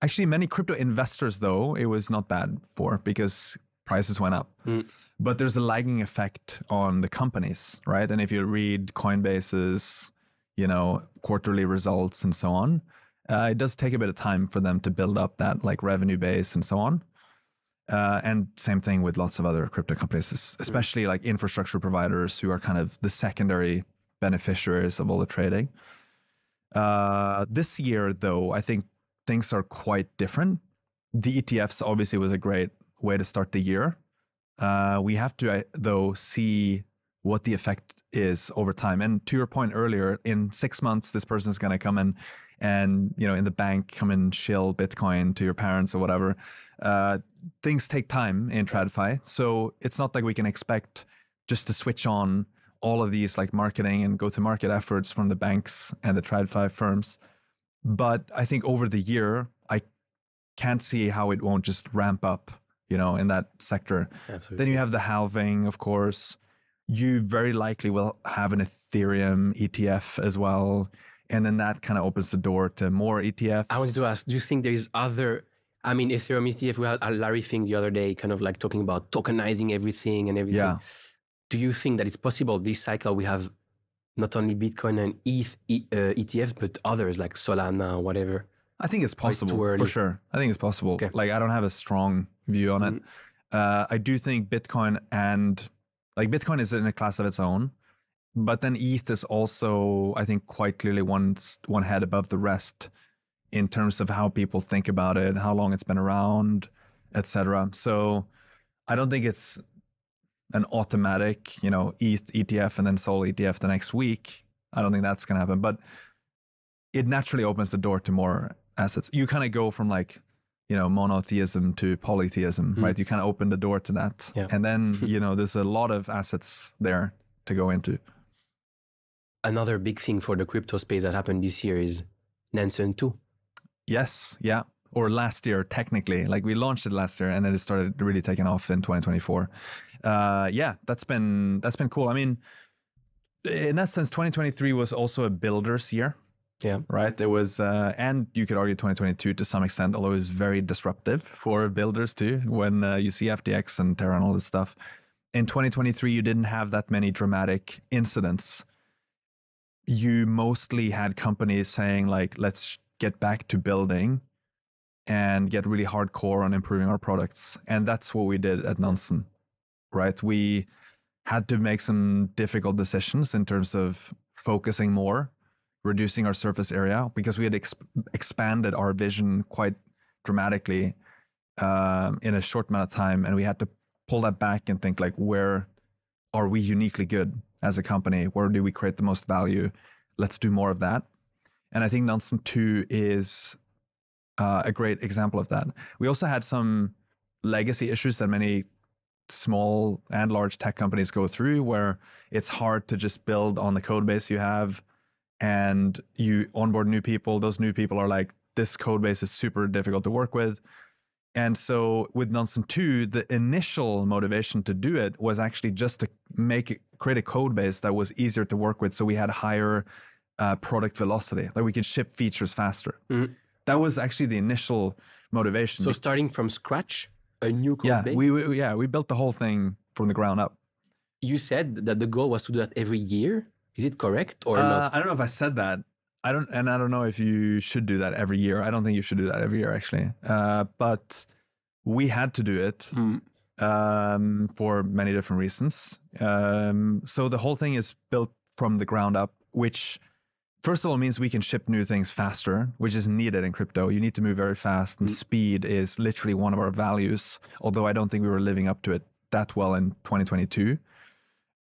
actually many crypto investors. Though it was not bad for because prices went up. Mm. But there's a lagging effect on the companies, right? And if you read Coinbase's, you know, quarterly results and so on, uh, it does take a bit of time for them to build up that like revenue base and so on. Uh, and same thing with lots of other crypto companies, especially like infrastructure providers who are kind of the secondary beneficiaries of all the trading. Uh, this year, though, I think things are quite different. The ETFs obviously was a great way to start the year. Uh, we have to, though, see what the effect is over time. And to your point earlier, in six months, this person is going to come in and, you know, in the bank, come and shill Bitcoin to your parents or whatever. Uh, things take time in TradFi. So it's not like we can expect just to switch on all of these like marketing and go to market efforts from the banks and the TradFi firms. But I think over the year, I can't see how it won't just ramp up, you know, in that sector. Absolutely. Then you have the halving, of course. You very likely will have an Ethereum ETF as well. And then that kind of opens the door to more ETFs. I wanted to ask, do you think there is other? I mean, Ethereum ETF. We had a Larry thing the other day, kind of like talking about tokenizing everything and everything. Yeah. Do you think that it's possible this cycle we have not only Bitcoin and ETH E- uh, ETFs, but others like Solana, whatever? I think it's possible for sure. I think it's possible. Okay. Like I don't have a strong view on it. Mm-hmm. Uh, I do think Bitcoin and like Bitcoin is in a class of its own, but then ETH is also I think quite clearly one one head above the rest in terms of how people think about it, how long it's been around, etc. So I don't think it's an automatic, you know, ETH ETF and then Sol ETF the next week. I don't think that's going to happen, but it naturally opens the door to more assets. You kind of go from like, you know, monotheism to polytheism, Mm. right? You kind of open the door to that. Yeah. And then, <laughs> you know, there's a lot of assets there to go into. Another big thing for the crypto space that happened this year is Nansen 2. Yes. Yeah. Or last year, technically. Like we launched it last year and then it started really taking off in 2024. Uh, yeah, that's been that's been cool. I mean, in that sense, 2023 was also a builder's year. Yeah. right? There was, uh, and you could argue 2022 to some extent, although it was very disruptive for builders too. When uh, you see FTX and Terra and all this stuff, in 2023 you didn't have that many dramatic incidents. You mostly had companies saying like, "Let's get back to building." And get really hardcore on improving our products. And that's what we did at Nansen, right? We had to make some difficult decisions in terms of focusing more reducing our surface area because we had ex- expanded our vision quite dramatically um, in a short amount of time, and we had to pull that back and think like, where are we uniquely good as a company? Where do we create the most value? Let's do more of that. And I think Nansen Two is uh, a great example of that. We also had some legacy issues that many small and large tech companies go through where it's hard to just build on the code base you have and you onboard new people those new people are like this code base is super difficult to work with and so with Nansen 2 the initial motivation to do it was actually just to make it, create a code base that was easier to work with so we had higher uh, product velocity like we could ship features faster Mhm. that was actually the initial motivation So starting from scratch, a new code yeah base. we, we yeah we built the whole thing from the ground up you said that the goal was to do that every year. Is it correct or Uh, not? I don't know if I said that. I don't, and I don't know if you should do that every year. I don't think you should do that every year, actually. Uh, but we had to do it Mm. um, for many different reasons. Um, so the whole thing is built from the ground up, which first of all means we can ship new things faster, which is needed in crypto. You need to move very fast, and speed is literally one of our values. Although I don't think we were living up to it that well in 2022.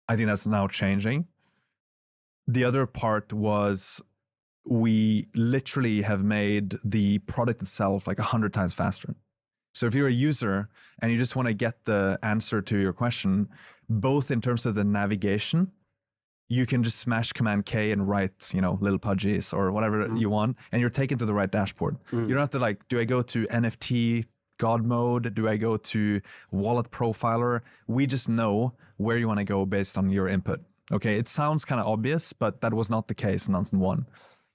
I think that's now changing. The other part was we literally have made the product itself like a hundred times faster. So if you're a user and you just want to get the answer to your question, both in terms of the navigation, you can just smash Command K and write, you know, little pudgies or whatever mm-hmm. you want, and you're taken to the right dashboard. Mm. You don't have to like, do I go to NFT God mode? Do I go to wallet profiler? We just know where you want to go based on your input. Okay, it sounds kind of obvious, but that was not the case in Nansen 1.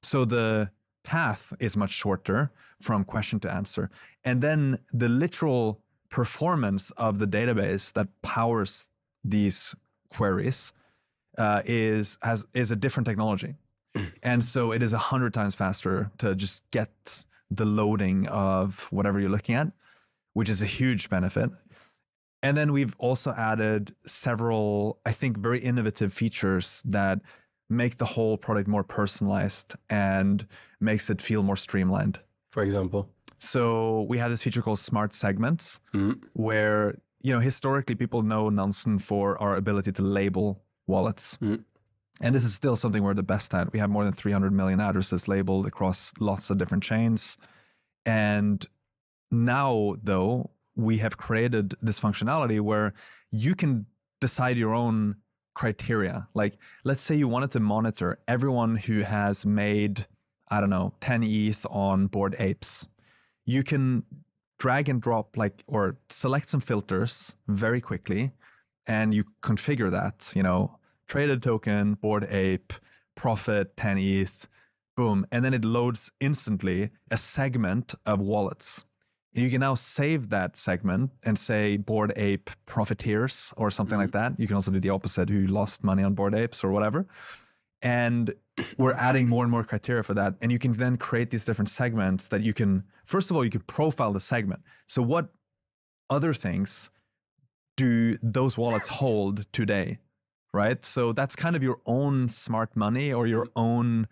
So the path is much shorter from question to answer. And then the literal performance of the database that powers these queries uh, is has is a different technology. And so it is a hundred times faster to just get the loading of whatever you're looking at, which is a huge benefit. And then we've also added several, I think, very innovative features that make the whole product more personalized and makes it feel more streamlined. For example. So we have this feature called Smart Segments, Mhm. where you know, historically, people know Nansen for our ability to label wallets. Mm. And this is still something we're the best at. We have more than 300 million addresses labeled across lots of different chains. And now, though, we have created this functionality where you can decide your own criteria. Like, let's say you wanted to monitor everyone who has made, I don't know, 10 ETH on Bored Apes. You can drag and drop, like, or select some filters very quickly, and you configure that, you know, traded token, Bored Ape, profit, 10 ETH, boom. And then it loads instantly a segment of wallets. And you can now save that segment and say Bored Ape profiteers or something like mm-hmm. that. You can also do the opposite, who lost money on Bored Apes or whatever. And <coughs> we're adding more and more criteria for that. And you can then create these different segments that you can, first of all, you can profile the segment. So, what other things do those wallets hold today? Right. So, that's kind of your own smart money or your mm-hmm. own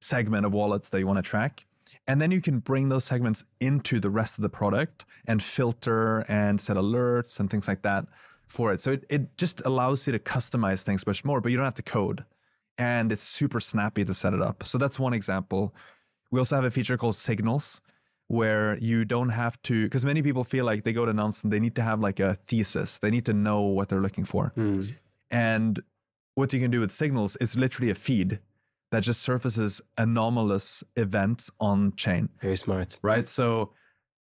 segment of wallets that you want to track. And then you can bring those segments into the rest of the product and filter and set alerts and things like that for it. So it, it just allows you to customize things much more, but you don't have to code. And it's super snappy to set it up. So that's one example. We also have a feature called Signals, where you don't have to, because many people feel like they go to Nansen, they need to have like a thesis, they need to know what they're looking for. Mm. And what you can do with Signals is literally a feed that just surfaces anomalous events on chain, Very smart. right? So,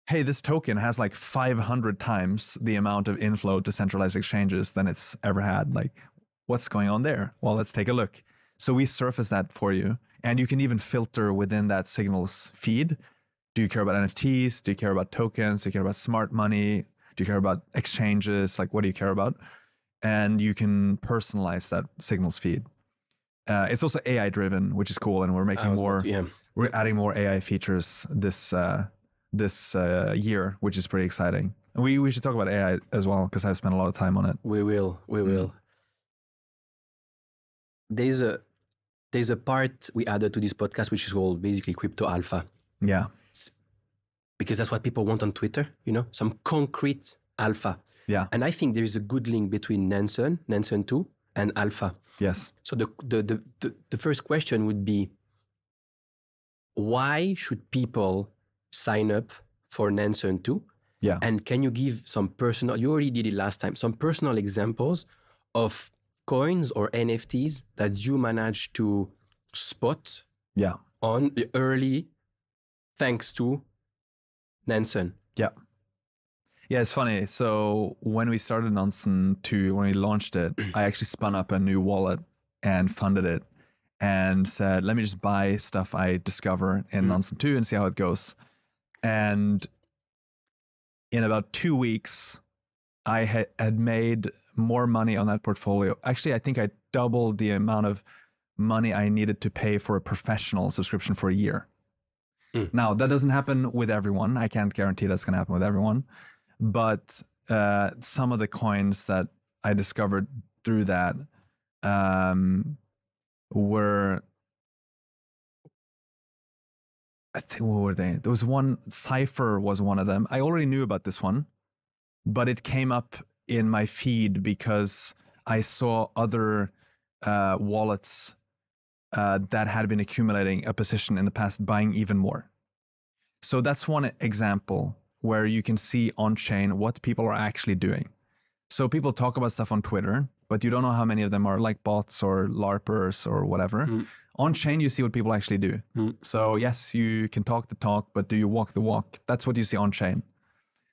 hey, this token has like 500 times the amount of inflow to centralized exchanges than it's ever had. Like, what's going on there? Well, let's take a look. So, we surface that for you. And you can even filter within that signals feed. Do you care about NFTs? Do you care about tokens? Do you care about smart money? Do you care about exchanges? Like, what do you care about? And you can personalize that signals feed. Uh, it's also AI driven, which is cool, and we're making more. to- yeah. We're adding more AI features this uh, this uh, year, which is pretty exciting. And we we should talk about AI as well because I've spent a lot of time on it. We will. We Mm. will. There's a there's a part we added to this podcast which is called basically crypto alpha Yeah, because that's what people want on Twitter. You know, some concrete alpha. yeah, And I think there is a good link between Nansen, Nansen two, and alpha. yes, So the the the the, the first question would be why should people sign up for Nansen two? yeah, And can you give some personal, you already did it last time, some personal examples of coins or NFTs that you managed to spot yeah, on early thanks to Nansen? yeah. Yeah, it's funny. So when we started Nansen 2, when we launched it, <clears throat> I actually spun up a new wallet and funded it and said, let me just buy stuff I discover in Mm. Nansen 2 and see how it goes. And in about two weeks, I had, had made more money on that portfolio. Actually, I think I doubled the amount of money I needed to pay for a professional subscription for a year. Mm. Now, that doesn't happen with everyone. I can't guarantee that's going to happen with everyone. But uh, some of the coins that I discovered through that um, were I think what were they? There was one Cipher was one of them. I already knew about this one, but it came up in my feed because I saw other uh, wallets uh, that had been accumulating a position in the past, buying even more. So that's one example where you can see on chain what people are actually doing. So people talk about stuff on Twitter, but you don't know how many of them are like bots or LARPers or whatever. Mm. On chain, you see what people actually do. Mm. So yes, you can talk the talk, but do you walk the walk? That's what you see on chain.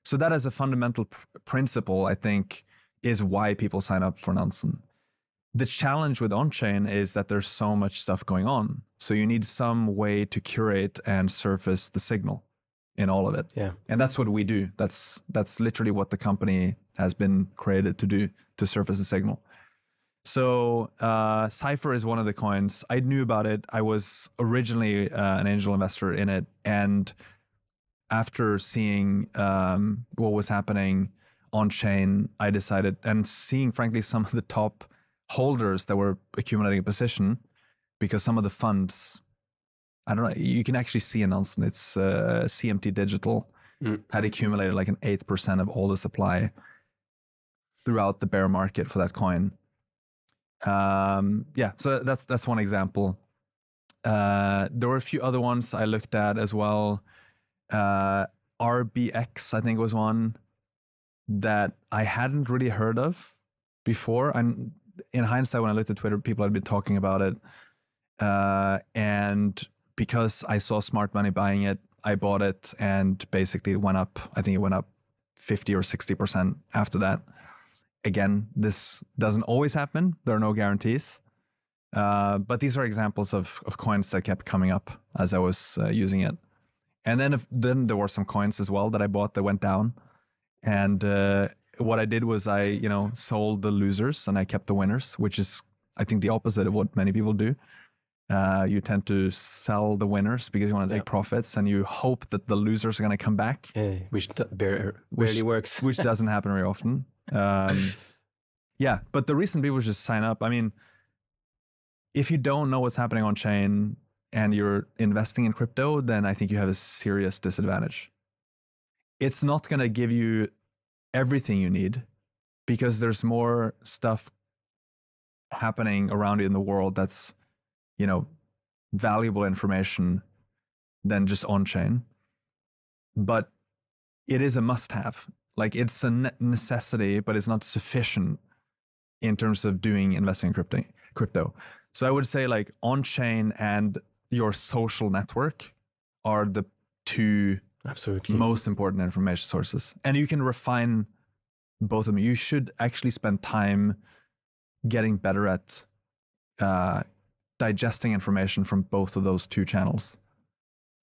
So that as a fundamental pr- principle, I think, is why people sign up for Nansen. The challenge with on-chain is that there's so much stuff going on. So you need some way to curate and surface the signal in all of it. Yeah. And that's what we do. That's that's literally what the company has been created to do to surface the signal. So uh, Cipher is one of the coins. I knew about it. I was originally uh, an angel investor in it, and after seeing um, what was happening on chain, I decided, and seeing frankly some of the top holders that were accumulating a position, because some of the funds, I don't know, you can actually see announced it's uh, CMT Digital Mm. had accumulated like an eight percent of all the supply, throughout the bear market for that coin. Um, yeah, so that's that's one example. Uh, there were a few other ones I looked at as well. Uh, RBX, I think was one that I hadn't really heard of before. And in hindsight, when I looked at Twitter, people had been talking about it. Uh, and because I saw smart money buying it, I bought it and basically it went up. I think it went up 50 or 60% after that. Again, this doesn't always happen. There are no guarantees. Uh, but these are examples of, of coins that kept coming up as I was uh, using it. And then, if, then there were some coins as well that I bought that went down. And uh, what I did was I, you know, sold the losers and I kept the winners, which is, I think, the opposite of what many people do. Uh, you tend to sell the winners because you want to take Yeah. profits and you hope that the losers are going to come back, Yeah, which t- bare, Which- barely works. <laughs> which doesn't happen very often. Um, <laughs> yeah, but the reason people just sign up, I mean, if you don't know what's happening on chain and you're investing in crypto, then I think you have a serious disadvantage. It's not going to give you everything you need because there's more stuff happening around you in the world that's, you know, valuable information than just on chain. But it is a must have. Like it's a necessity, but it's not sufficient in terms of doing investing in crypto. Crypto. So I would say like on chain and your social network are the two Absolutely. most important information sources. And you can refine both of them. You should actually spend time getting better at uh, digesting information from both of those two channels.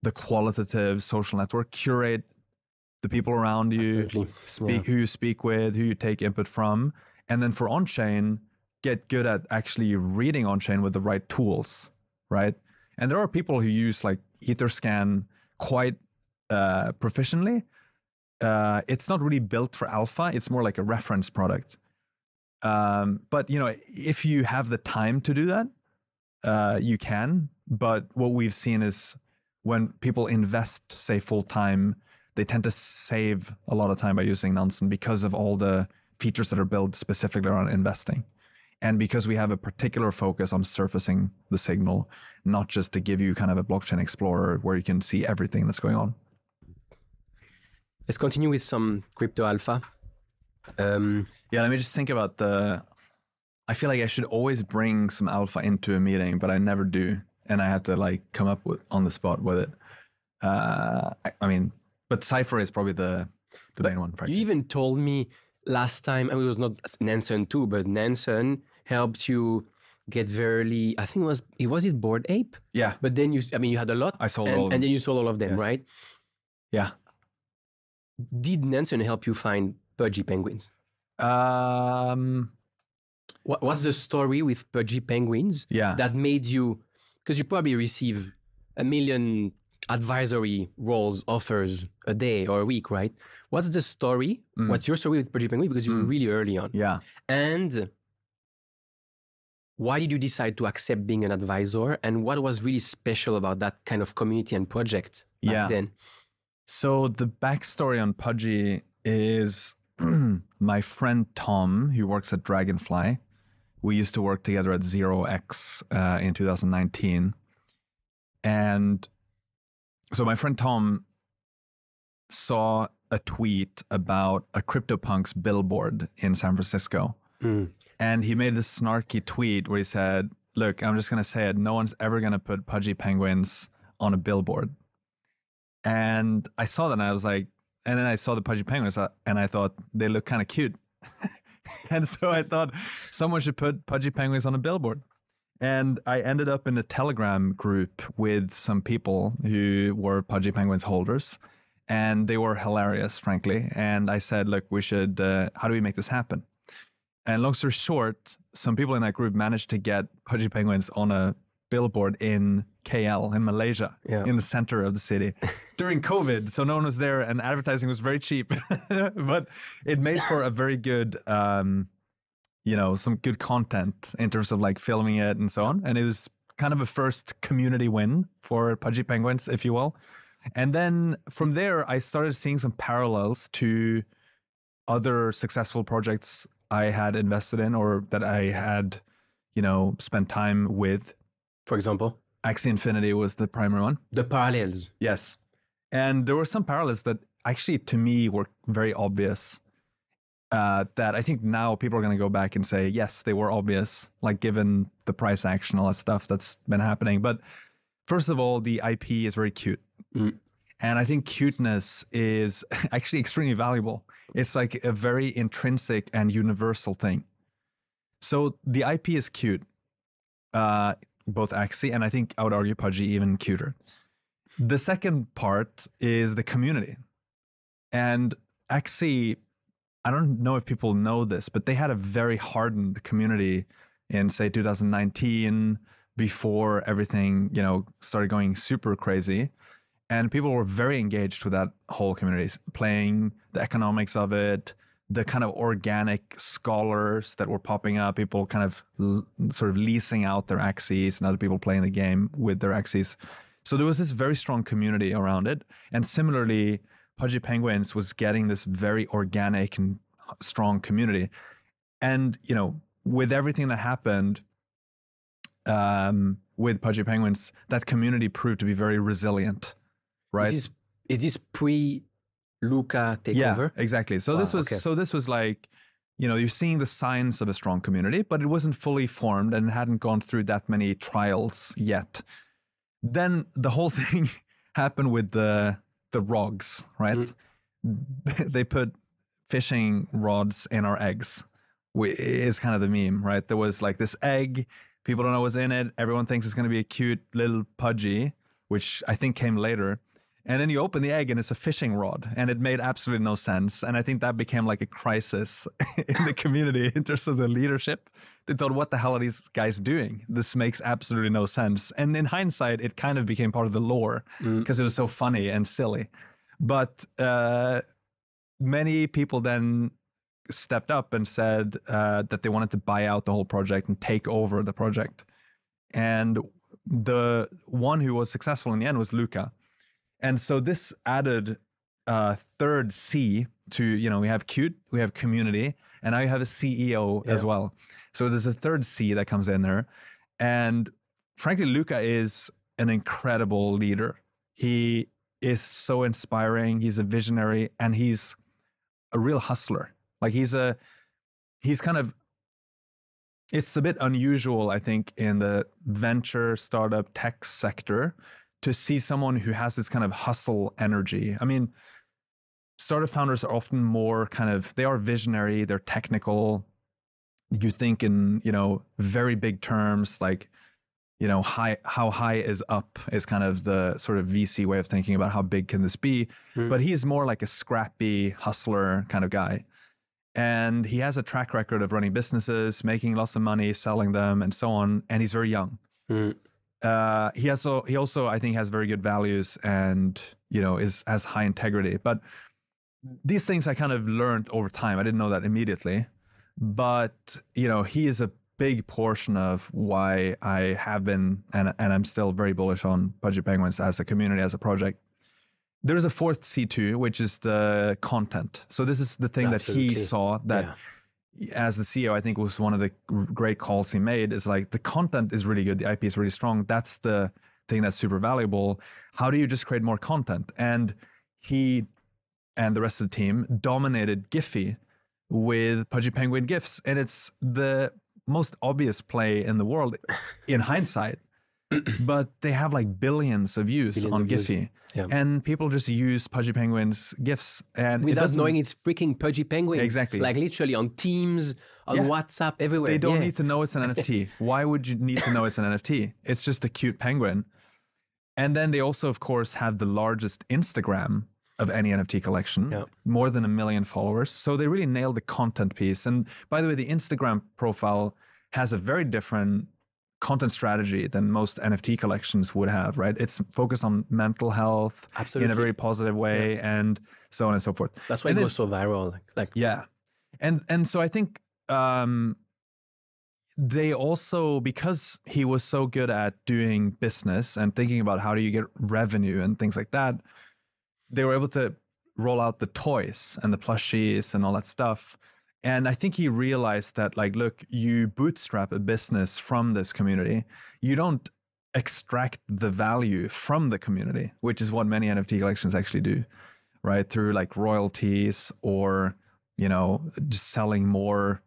The qualitative social network, curate the people around you, Absolutely. speak who you speak with, who you take input from, and then for on chain, get good at actually reading on chain with the right tools, right? And there are people who use like Etherscan quite uh, proficiently. Uh, it's not really built for alpha; it's more like a reference product. Um, but you know, if you have the time to do that, uh, you can. But what we've seen is when people invest, say full time, they tend to save a lot of time by using Nansen because of all the features that are built specifically around investing. And because we have a particular focus on surfacing the signal, not just to give you kind of a blockchain explorer where you can see everything that's going on. Let's continue with some crypto alpha. Um, Yeah, let me just think about the. I feel like I should always bring some alpha into a meeting, but I never do, and I have to like come up with on the spot with it. Uh, I, I mean, but Cipher is probably the the main one. you even told me last time, and it was not Nansen 2, but Nansen helped you get very. I think it was it was it Bored Ape, Yeah, but then you. I mean, you had a lot. I sold and, all of and then you sold all of them, Yes. right? yeah. Did Nansen help you find pudgy penguins? Um, What, what's the story with pudgy penguins yeah. that made you? Because you probably receive a million advisory roles offers a day or a week, right? What's the story? Mm. What's your story with pudgy penguins? Because you were Mm. really early on. yeah. And why did you decide to accept being an advisor? And what was really special about that kind of community and project back Yeah. then? So the backstory on Pudgy is <clears throat> my friend Tom, who works at Dragonfly. We used to work together at Zero X uh, in 2019, and so my friend Tom saw a tweet about a CryptoPunks billboard in San Francisco, Mm. and he made this snarky tweet where he said, "Look, I'm just gonna say it. No one's ever gonna put Pudgy penguins on a billboard." And I saw that and I was like, and then I saw the pudgy penguins uh, and I thought they look kind of cute. <laughs> <laughs> and so I thought someone should put pudgy penguins on a billboard. And I ended up in a Telegram group with some people who were pudgy penguins holders. And they were hilarious, frankly. And I said, look, we should, uh, how do we make this happen? And long story short, some people in that group managed to get pudgy penguins on a billboard in KL in Malaysia, Yeah. in the center of the city <laughs> during COVID. So no one was there, and advertising was very cheap, <laughs> but it made for a very good, um, you know, some good content in terms of like filming it and so on. And it was kind of a first community win for Pudgy Penguins, if you will. And then from there, I started seeing some parallels to other successful projects I had invested in or that I had, you know, spent time with. For example, Axie Infinity was the primary one. the parallels. Yes. And there were some parallels that actually, to me, were very obvious. Uh, that I think now people are going to go back and say, yes, they were obvious, like given the price action, all that stuff that's been happening. But first of all, the IP is very cute. Mm. And I think cuteness is <laughs> actually extremely valuable. It's like a very intrinsic and universal thing. So the IP is cute, uh, both Axie and I think I would argue Pudgy even cuter. The second part is the community. And Axie, I don't know if people know this, but they had a very hardened community in say 2019 before everything, you know, started going super crazy. And people were very engaged with that whole community, playing the economics of it, the kind of organic scholars that were popping up, people kind of l- sort of leasing out their axes and other people playing the game with their axes. So there was this very strong community around it. And similarly, Pudgy Penguins was getting this very organic and strong community. And, you know, with everything that happened um, with Pudgy Penguins, that community proved to be very resilient, right? Is this, is this pre Luca takeover? Yeah, exactly. So Wow, this was okay. so this was like, you know, you're seeing the signs of a strong community, but it wasn't fully formed and hadn't gone through that many trials yet. Then the whole <laughs> thing happened with the the rogs, right? Mm. <laughs> they put fishing rods in our eggs. We, is kind of the meme, right? There was like this egg. People don't know what's in it. Everyone thinks it's going to be a cute little pudgy, which I think came later. And then you open the egg and it's a fishing rod, and it made absolutely no sense. And I think that became like a crisis <laughs> in the community in terms of the leadership. They thought, what the hell are these guys doing? This makes absolutely no sense. And in hindsight, it kind of became part of the lore because it was so funny and silly. But uh, many people then stepped up and said uh, that they wanted to buy out the whole project and take over the project. And the one who was successful in the end was Luca. And so this added a third C to, you know, we have cute, we have community, and now you have a CEO as well. So there's a third C that comes in there. And frankly, Luca is an incredible leader. He is so inspiring. He's a visionary and he's a real hustler. Like he's a he's kind of it's a bit unusual, I think, in the venture startup tech sector to see someone who has this kind of hustle energy. I mean, startup founders are often more kind of they are visionary, they're technical. You think in, you know, very big terms like you know, high how high is up is kind of the sort of VC way of thinking about how big can this be. Hmm. But he's more like a scrappy hustler kind of guy. And he has a track record of running businesses, making lots of money, selling them, and so on. And he's very young. Mm. Uh, he also he also I think has very good values and you know is has high integrity. But these things I kind of learned over time. I didn't know that immediately, but you know he is a big portion of why I have been and and I'm still very bullish on Pudgy Penguins as a community as a project. There's a fourth C2, which is the content. So this is the thing that he saw that Yeah. As the CEO, I think was one of the great calls he made is like the content is really good, the IP is really strong. That's the thing that's super valuable. How do you just create more content? And he and the rest of the team dominated Giphy with Pudgy Penguin GIFs. And it's the most obvious play in the world in hindsight. <clears throat> but they have like billions of views Billions on of views. Giphy. Yeah. And people just use Pudgy Penguins GIFs. And Without doesn't- knowing it's freaking Pudgy Penguin. Exactly. Like literally on Teams, on Yeah. WhatsApp, everywhere. They don't Yeah. need to know it's an NFT. <laughs> Why would you need to know it's an NFT? It's just a cute penguin. And then they also, of course, have the largest Instagram of any NFT collection, Yeah. more than a million followers. So they really nailed the content piece. And by the way, the Instagram profile has a very different content strategy than most NFT collections would have, right? It's focused on mental health in a very positive way and so on and so forth. That's why And it goes so viral. Like, like yeah. And and so I think um they also because he was so good at doing business and thinking about how do you get revenue and things like that, they were able to roll out the toys and the plushies and all that stuff. And I think he realized that, like, look, you bootstrap a business from this community. You don't extract the value from the community, which is what many NFT collections actually do, right? Through like royalties or, you know, just selling more,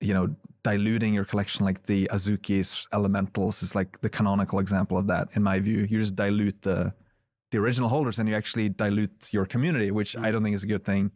you know, diluting your collection, like the Azuki's Elementals is like the canonical example of that, in my view. You just dilute the the original holders and you actually dilute your community, which I mm. don't think is a good thing.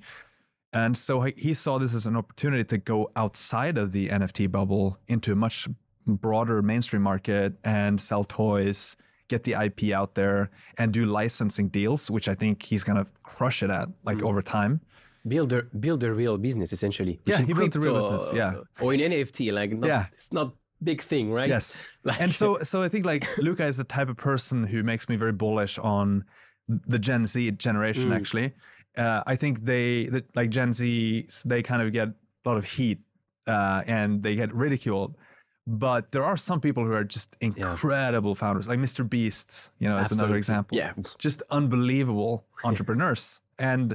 And so he- he saw this as an opportunity to go outside of the NFT bubble into a much broader mainstream market and sell toys, get the IP out there, and do licensing deals, which I think he's gonna crush it at, like over time. build a build a real business essentially. which Yeah, he built a real business, yeah. Or in NFT, like not, Yeah. it's not big thing, right? Yes. <laughs> Like, and so so I think like Luca is the type of person who makes me very bullish on the Gen Z generation. Mm. Actually, uh, I think they that like Gen Z they kind of get a lot of heat uh, and they get ridiculed. But there are some people who are just incredible founders, like Mr. Beast, you know, as another example. Yeah. Just unbelievable <laughs> entrepreneurs and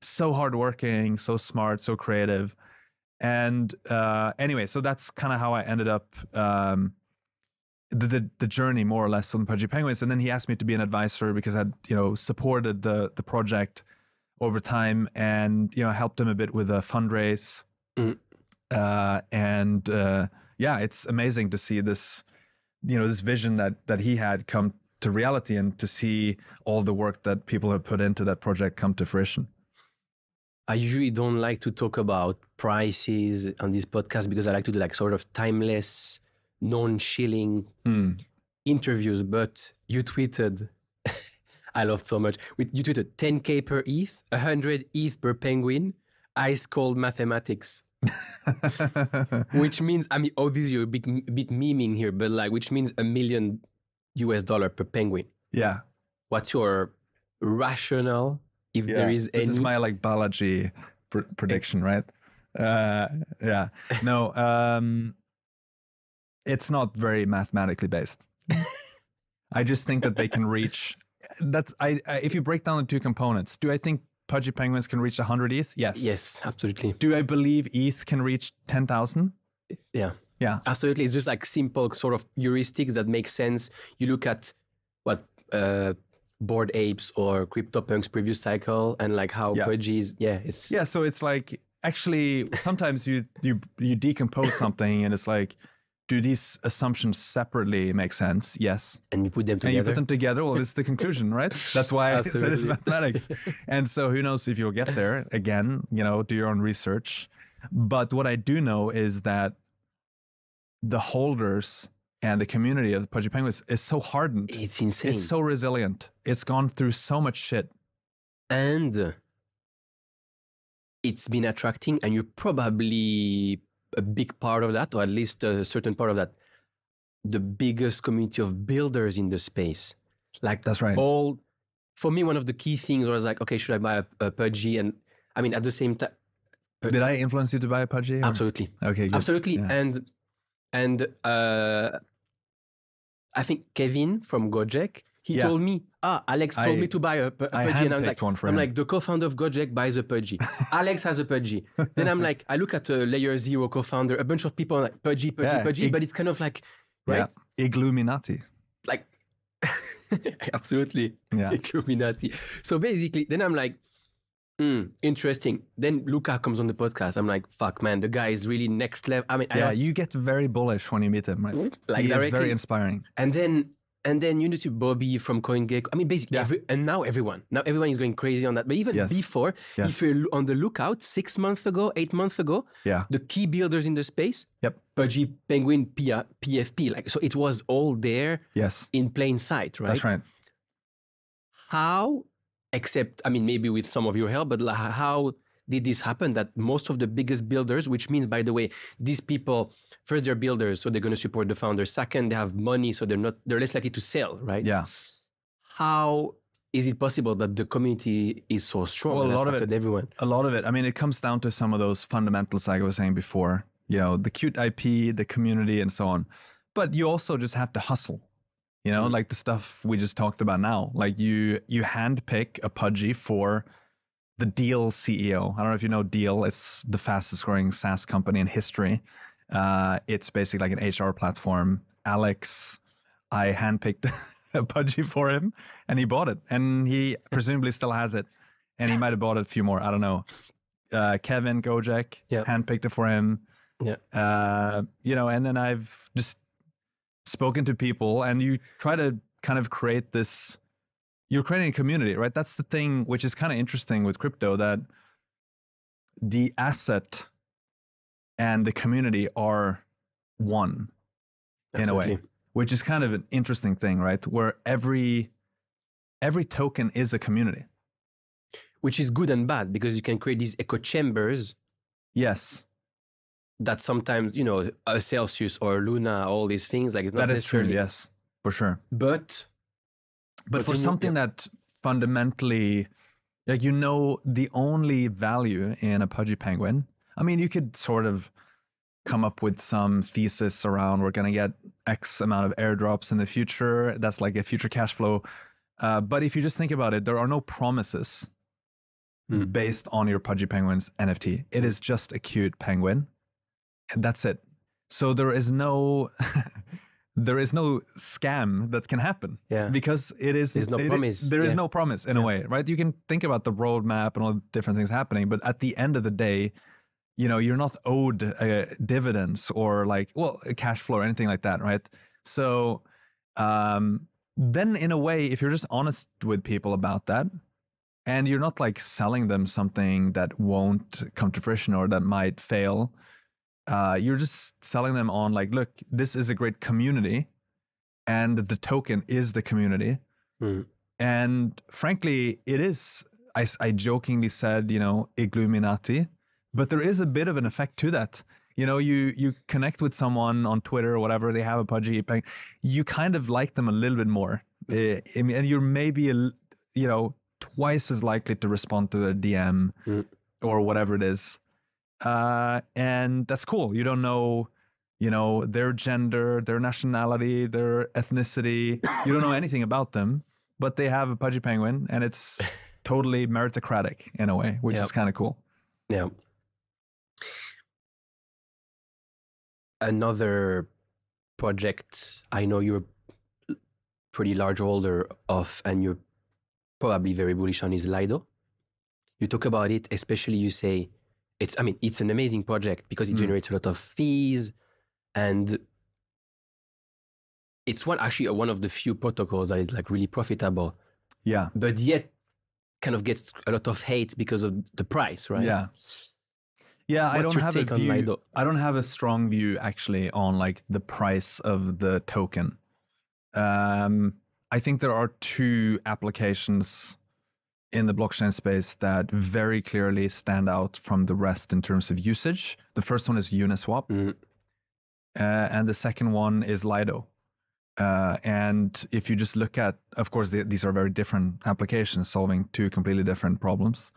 so hardworking, so smart, so creative. And uh, anyway, so that's kind of how I ended up um, the, the the journey more or less on Pudgy Penguins. And then he asked me to be an advisor because I'd you know supported the the project over time and you know helped him a bit with a fundraise. Mm. Uh, and uh, yeah, it's amazing to see this you know this vision that that he had come to reality and to see all the work that people have put into that project come to fruition. I usually don't like to talk about prices on this podcast because I like to do like sort of timeless, non-shilling Hmm. interviews. But you tweeted, I loved so much. We- You tweeted 10k per ETH, 100 ETH per penguin, ice cold mathematics. <laughs> which means I mean obviously you're a bit, a bit memeing here, but like which means a million US dollar per penguin. yeah. What's your rationale if there is this any? is my like biology pr- prediction, right? Uh, yeah. No, <laughs> um, it's not very mathematically based. <laughs> I just think that they can reach. That's I, I. If you break down the two components, do I think pudgy penguins can reach 100 ETH? Yes. yes, absolutely. Do I believe ETH can reach 10,000? Yeah. Yeah. Absolutely. It's just like simple sort of heuristics that make sense. You look at what uh Bored Apes or CryptoPunks previous cycle and like how Yeah. Pudgy's yeah, it's Yeah. So it's like actually sometimes you you you decompose something and it's like, do these assumptions separately make sense? Yes. and you put them And together. you put them together. Well, it's the conclusion, right? <laughs> That's why I said it's mathematics. <laughs> and so who knows if you'll get there again, you know, do your own research. But what I do know is that the holders and the community of the Pudgy Penguins is so hardened. it's insane. It's so resilient. It's gone through so much shit. and it's been attracting and you're probably a big part of that or at least a certain part of that the biggest community of builders in the space like That's right. all for me one of the key things was like okay should i buy a, a pudgy and i mean at the same time Did I influence you to buy a Pudgy? or- absolutely Okay, good. absolutely Yeah. and and uh i think kevin from gojek he Yeah. told me ah alex told I- me to buy a, a I pudgy and I was like, I'm him. like the co-founder of gojek buys a pudgy <laughs> alex has a pudgy then i'm like i look at a layer zero co-founder a bunch of people are like pudgy pudgy Yeah, pudgy but it's kind of like right Yeah. Igluminati. like <laughs> absolutely Yeah. Illuminati. So basically, then I'm like, hmm, interesting. Then Luca comes on the podcast. I'm like, fuck, man, the guy is really next level. I mean, I Yeah, was- you get very bullish when you meet him. Right? Like he is very inspiring. and then and then you know to Bobby from CoinGecko. I mean, basically, Yeah. every, and now everyone, now everyone is going crazy on that. But even Yes. before, Yes. if you're on the lookout, six months ago, eight months ago, Yeah. the key builders in the space, Yep. Pudgy, Penguin, P- PFP, like so, it was all there Yes. in plain sight, right? That's right. how except i mean maybe with some of your help but like, how did this happen that most of the biggest builders which means by the way these people first they're builders so they're going to support the founders second they have money so they're not they're less likely to sell right Yeah. how is it possible that the community is so strong Well, a lot of it- everyone A lot of it. I mean, it comes down to some of those fundamentals, like I was saying before. You know, the cute IP, the community, and so on. But you also just have to hustle. You know, Mm. like the stuff we just talked about now. Like you, you handpick a pudgy for the Deel CEO. I don't know if you know Deel. It's the fastest growing SaaS company in history. Uh, it's basically like an HR platform. Alex, I handpicked <laughs> a budgie for him, and he bought it, and he presumably still has it, and he might have bought a few more. I don't know. Uh, Kevin Gojek Yeah. handpicked it for him. Yeah. Uh, you know, and then I've just spoken to people, and you try to kind of create this. You're creating a community, right? That's the thing, which is kind of interesting with crypto that the asset and the community are one in a way, which is kind of an interesting thing, right? Where every every token is a community. Which is good and bad because you can create these echo chambers Yes, that sometimes, you know, a Celsius or Luna, all these things, like it's not that is true. Yes, for sure. But But But for something that fundamentally, like you know, the only value in a pudgy penguin. I mean, you could sort of come up with some thesis around we're going to get X amount of airdrops in the future. That's like a future cash flow. Uh, but if you just think about it, there are no promises Hmm. based on your Pudgy Penguins NFT. It is just a cute penguin, and that's it. So there is no, <laughs> there is no scam that can happen yeah, because it is There's no it- promise, There is yeah. no promise in a way, right? You can think about the roadmap and all the different things happening, but at the end of the day, you know, you're not owed uh, dividends or like well, cash flow or anything like that, right? So um, then, in a way, if you're just honest with people about that, and you're not like selling them something that won't come to fruition or that might fail, uh, you're just selling them on like, look, this is a great community, and the token is the community. Mm. And frankly, it is. I jokingly said, you know, Igluminati, but there is a bit of an effect to that. You know, you you connect with someone on Twitter or whatever, they have a pudgy you kind of like them a little bit more, I and you're maybe a, you know twice as likely to respond to a DM Mm. or whatever it is, uh, and that's cool. You don't know, you know, their gender, their nationality, their ethnicity. You don't know <coughs> anything about them, but they have a pudgy penguin, and it's <laughs> totally meritocratic in a way, which Yep. is kind of cool. yeah. Another project I know you're pretty large holder of, and you're probably very bullish on is Lido. You talk about it, especially you say it's. I mean, it's an amazing project because it Mm. generates a lot of fees, and it's one actually one of the few protocols that is like really profitable, Yeah, but yet kind of gets a lot of hate because of the price, right? yeah, yeah. I don't have a view. I don't have a strong view actually on like the price of the token. Um, I think there are two applications in the blockchain space that very clearly stand out from the rest in terms of usage. The first one is Uniswap, Mm. uh, and the second one is Lido. Uh, and if you just look at, of course, the, these are very different applications solving two completely different problems.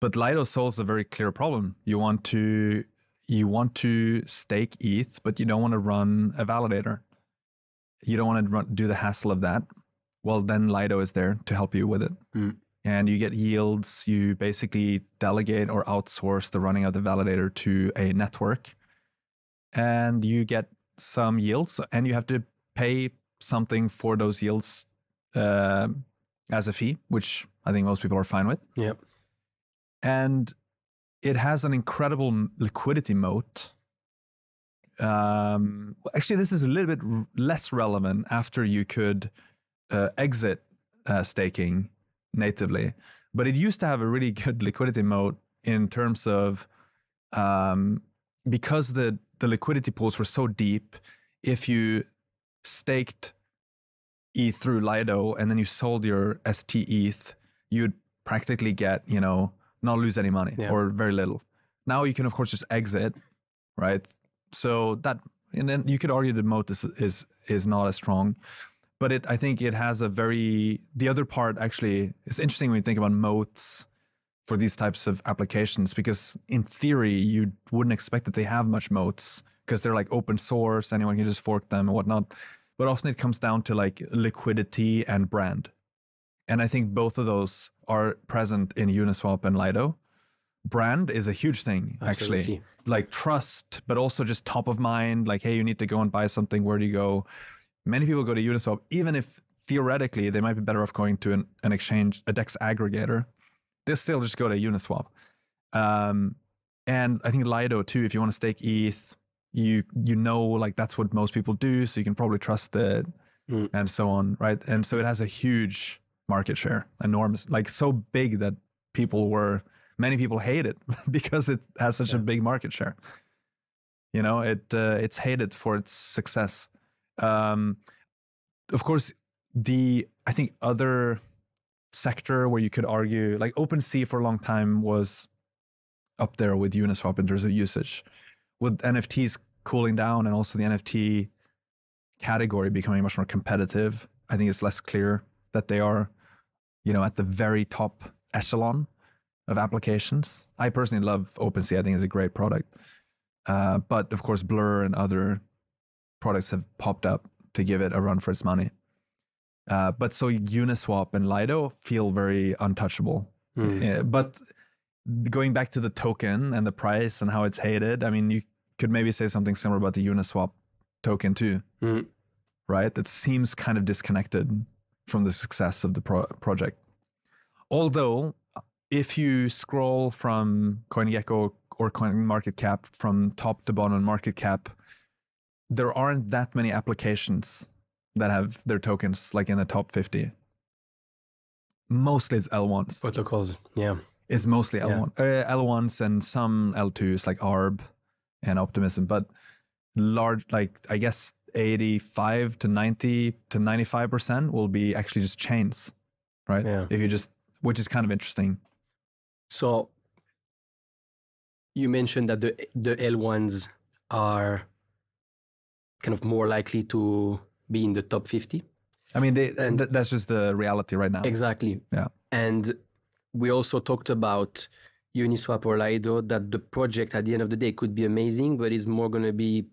But Lido solves a very clear problem. You want to you want to stake ETH, but you don't want to run a validator. You don't want to run, do the hassle of that. Well, then Lido is there to help you with it. Mm. And you get yields. You basically delegate or outsource the running of the validator to a network, and you get some yields. And you have to pay something for those yields uh, as a fee, which I think most people are fine with Yeah. and it has an incredible liquidity moat. Um, actually, this is a little bit r- less relevant after you could uh, exit uh, staking natively, but it used to have a really <laughs> good liquidity moat in terms of um, because the the liquidity pools were so deep. If you staked ETH through Lido and then you sold your ST ETH, you'd practically get you know not lose any money Yeah. or very little. Now you can of course just exit, right? So that and then you could argue the moat is is is not as strong, but it I think it has a very the other part actually it's interesting when you think about moats for these types of applications because in theory you wouldn't expect that they have much moats because they're like open source anyone can just fork them and whatnot but often it comes down to like liquidity and brand and I think both of those are present in Uniswap and Lido. Brand is a huge thing, actually. Absolutely. Like trust, but also just top of mind. Like, hey, you need to go and buy something. Where do you go? Many people go to Uniswap, even if theoretically they might be better off going to an, an exchange, a DEX aggregator. They still just go to Uniswap. Um, and I think Lido too. If you want to stake ETH, you you know like that's what most people do, so you can probably trust it, Mm. and so on, right? And so it has a huge market share, enormous, like so big that people were many people hate it <laughs> because it has such a big market share. You know, it uh, it's hated for its success. Um, of course, the I think other sector where you could argue, like OpenSea for a long time was up there with Uniswap in terms of usage. With NFTs cooling down and also the NFT category becoming much more competitive, I think it's less clear that they are, you know, at the very top echelon of applications. I personally love OpenSea. I think it's a great product. Uh, but of course, Blur and other products have popped up to give it a run for its money. Uh, but so Uniswap and Lido feel very untouchable. Mm. But going back to the token and the price and how it's hated, I mean, you could maybe say something similar about the Uniswap token too, Mm. right? It seems kind of disconnected from the success of the pro- project. Although, if you scroll from CoinGecko or CoinMarketCap from top to bottom market cap, there aren't that many applications that have their tokens like in the top 50. Mostly it's L1s Protocols. Yeah. It's mostly L1, uh, L1s and some L2s like ARB and Optimism, but large, like I guess 85 to 90 to 95% will be actually just chains, right? Yeah. If you just, which is kind of interesting. So you mentioned that the the L1s are kind of more likely to be in the top 50. I mean, they, And- th- that's just the reality right now. Exactly. Yeah. And we also talked about Uniswap or Lido that the project at the end of the day could be amazing, but it's more going to be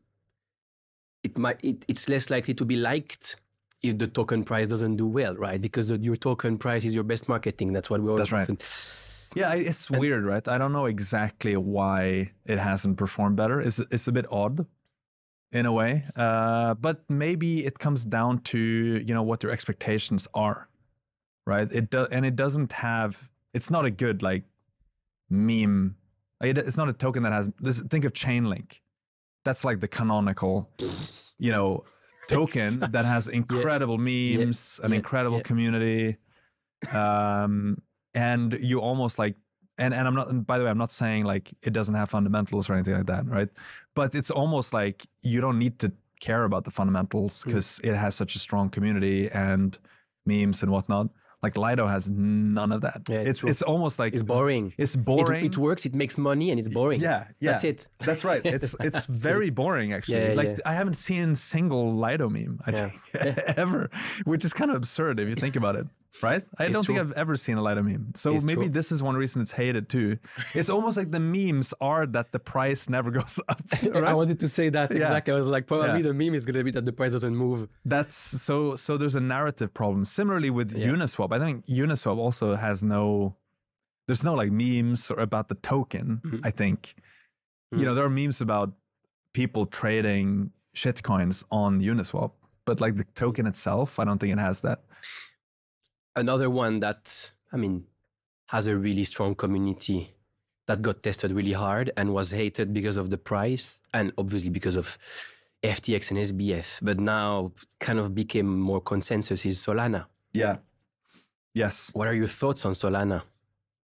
it might it, it's less likely to be liked if the token price doesn't do well, right? Because the, your token price is your best marketing. That's what we all That's right. often- Yeah, it's weird, right? I don't know exactly why it hasn't performed better. It's it's a bit odd in a way, uh, but maybe it comes down to you know what your expectations are, right? It does, and it doesn't have. It's not a good like meme. It's not a token that has. This, think of Chainlink. That's like the canonical, you know, token <laughs> that has incredible memes, an Yeah. incredible Yeah. community, um, and you almost like. And, and I'm not. And by the way, I'm not saying like it doesn't have fundamentals or anything like that, right? But it's almost like you don't need to care about the fundamentals Mm. because it has such a strong community and memes and whatnot. Like Lido has none of that. Yeah, it's it's it's almost like It's boring. It's It, boring. it works, it makes money, and it's boring. Yeah, yeah. That's it. That's right. <laughs> It's it's very boring actually. Yeah, like yeah. I haven't seen single Lido meme, I think <laughs> ever, which is kind of absurd if you think about it, right? I It's don't think. I've ever seen a Lido meme. So It's maybe true. this is one reason it's hated too. It's almost like the memes are that the price never <laughs> goes up. <laughs> I wanted to say that Yeah. exactly. I was like, probably Yeah. the meme is going to be that the price doesn't move. That's so so there's a narrative problem. Similarly with Yeah. Uniswap, I think Uniswap also has no there's no like memes or about the token, Mhm. I think. Mm. You know, there are memes about people trading shitcoins on Uniswap, but like the token itself, I don't think it has that. Another one that, I mean, has a really strong community that got tested really hard and was hated because of the price and obviously because of FTX and SBF, but now kind of became more consensus is Solana. Yeah. Yes. What are your thoughts on Solana?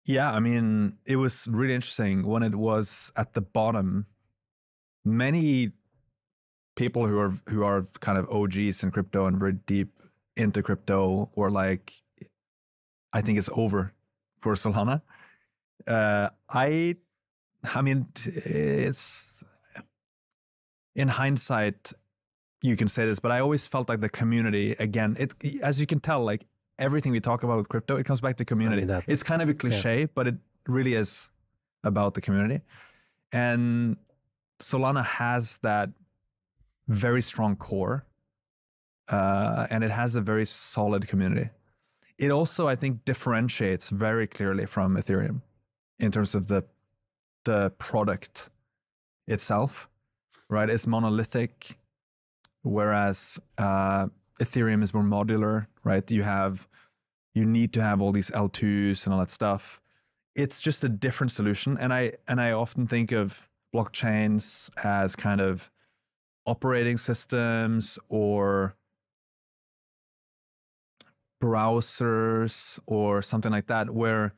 Yeah, I mean, it was really interesting when it was at the bottom. Many people who are who are kind of OGs in crypto and very deep into crypto were like, I think it's over for Solana. Uh, I, I mean, it's in hindsight, you can say this, but I always felt like the community again. It as you can tell, like everything we talk about with crypto, it comes back to community. that. It's kind of a cliche, but it really is about the community. And Solana has that very strong core, uh, and it has a very solid community. It also I think differentiates very clearly from Ethereum in terms of the the product itself, right? It's monolithic, whereas uh, Ethereum is more modular, right? You have you need to have all these L2s and all that stuff. It's just a different solution, and I and I often think of blockchains as kind of operating systems or browsers or something like that where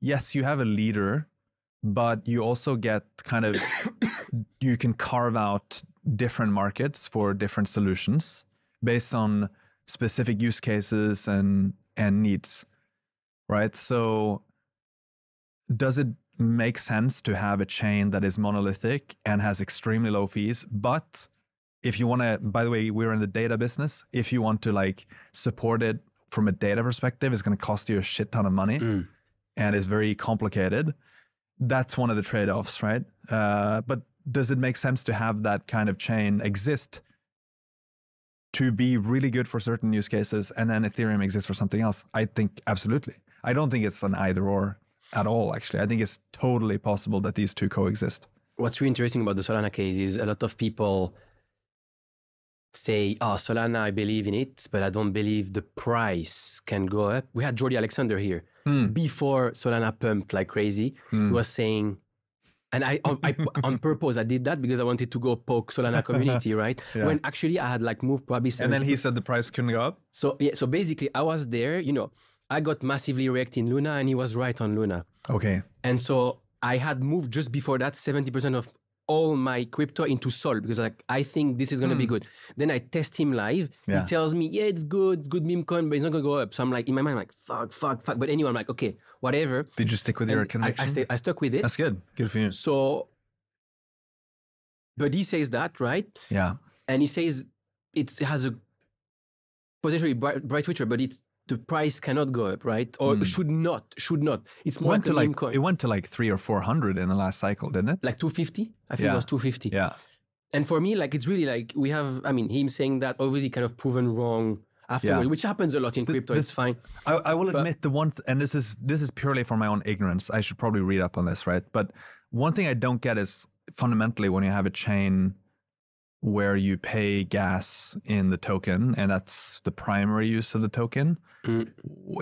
yes you have a leader but you also get kind of <coughs> you can carve out different markets for different solutions based on specific use cases and and needs right? So does it make sense to have a chain that is monolithic and has extremely low fees? But if you want to by the way we're in the data business. If you want to like support it from a data perspective it's going to cost you a shit ton of money Mm. and is very complicated. That's one of the trade-offs right? Uh, but does it make sense to have that kind of chain exist to be really good for certain use cases and then ethereum exists for something else? I think absolutely. I don't think it's an either or at all actually. I think it's totally possible that these two coexist. What's really interesting about the Solana case is a lot of people say, "Oh, Solana, I believe in it, but I don't believe the price can go up." We had Jordi Alexander here Hmm. before Solana pumped like crazy. Hmm. He was saying, and I, on, I <laughs> on purpose I did that because I wanted to go poke Solana <laughs> community, right? Yeah. When actually I had like moved probably. and then he said the price couldn't go up So yeah, so basically I was there. You know, I got massively wrecked in Luna, and he was right on Luna. okay And so I had moved just before that 70% of all my crypto into Sol because like I think this is gonna be good. Then I test him live. Hmm. Yeah. He tells me, yeah, it's good, it's good meme coin, but it's not gonna go up. So I'm like in my mind, like, fuck, fuck, fuck. But anyway, I'm like, okay, whatever. did you stick with your And I, I, stay, I stuck with it. that's good good for you So but he says that, right? yeah And he says it's, it has a potentially bright, bright future, but it's the price cannot go up, right? Or Hmm. should not, should not. It's more went like to like coin. it went to like three or four hundred in the last cycle, didn't it? like 250 i think Yeah. it was 250 Yeah, and for me like it's really like we have i mean him saying that obviously kind of proven wrong afterwards which happens a lot in crypto the- it's fine I, I will But- admit the one, th- and this is this is purely from my own ignorance. I should probably read up on this, right? But one thing I don't get is fundamentally when you have a chain where you pay gas in the token, and that's the primary use of the token. Mm.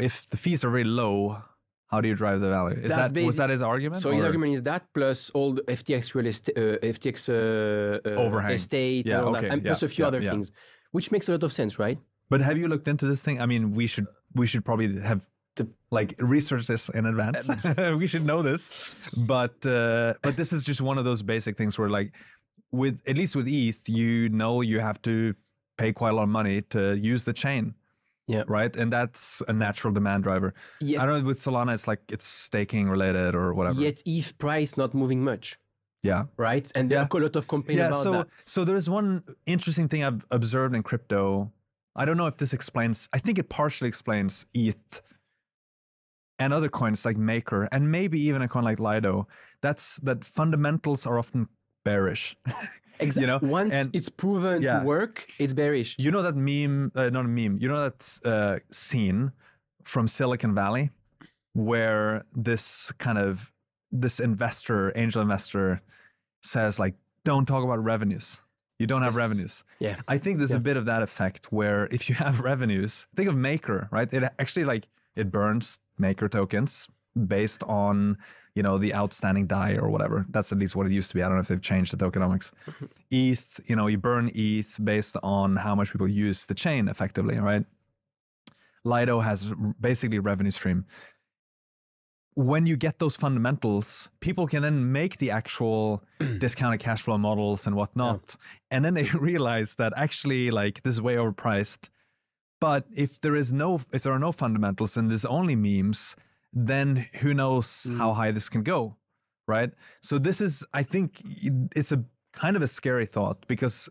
If the fees are very low, how do you drive the value? Is That's that was that his argument? so his argument is that plus all the ftx real estate uh, ftx uh, uh, Overhang. estate Yeah, and all okay, that and plus a few yeah, other yeah. things which makes a lot of sense right But have you looked into this thing? I mean, we should we should probably have to like research this in advance. <laughs> we should know this. But uh, but this is just one of those basic things where like with at least with ETH, you know you have to pay quite a lot of money to use the chain. Yeah. Right. And that's a natural demand driver. Yeah. I don't know with Solana it's like it's staking related or whatever. yet eth price not moving much Yeah. right and there Yeah. are a lot of complaints Yeah, about so that so there's one interesting thing I've observed in crypto. I don't know if this explains. I think it partially explains ETH and other coins like Maker and maybe even a coin like Lido. That's that fundamentals are often bearish. <laughs> exactly know, once and- it's proven yeah. to work it's bearish you know that meme? Uh, not a meme. You know that uh, scene from Silicon Valley where this kind of this investor, angel investor, says like, "Don't talk about revenues. You don't have Yes. revenues." yeah I think there's Yeah. a bit of that effect where if you <laughs> have revenues, think of Maker, right? It actually like it burns Maker tokens based on you know the outstanding DAI or whatever. That's at least what it used to be. I don't know if they've changed the tokenomics. <laughs> ETH, you know, you burn ETH based on how much people use the chain effectively, right? Lido has basically revenue stream. When you get those fundamentals, people can then make the actual <clears throat> discounted cash flow models and whatnot. And then they <laughs> realize that actually, like, this is way overpriced. But if there is no, if there are no fundamentals and there's only memes, then who knows hmm. how high this can go, right? So this is, I think, it's a kind of a scary thought because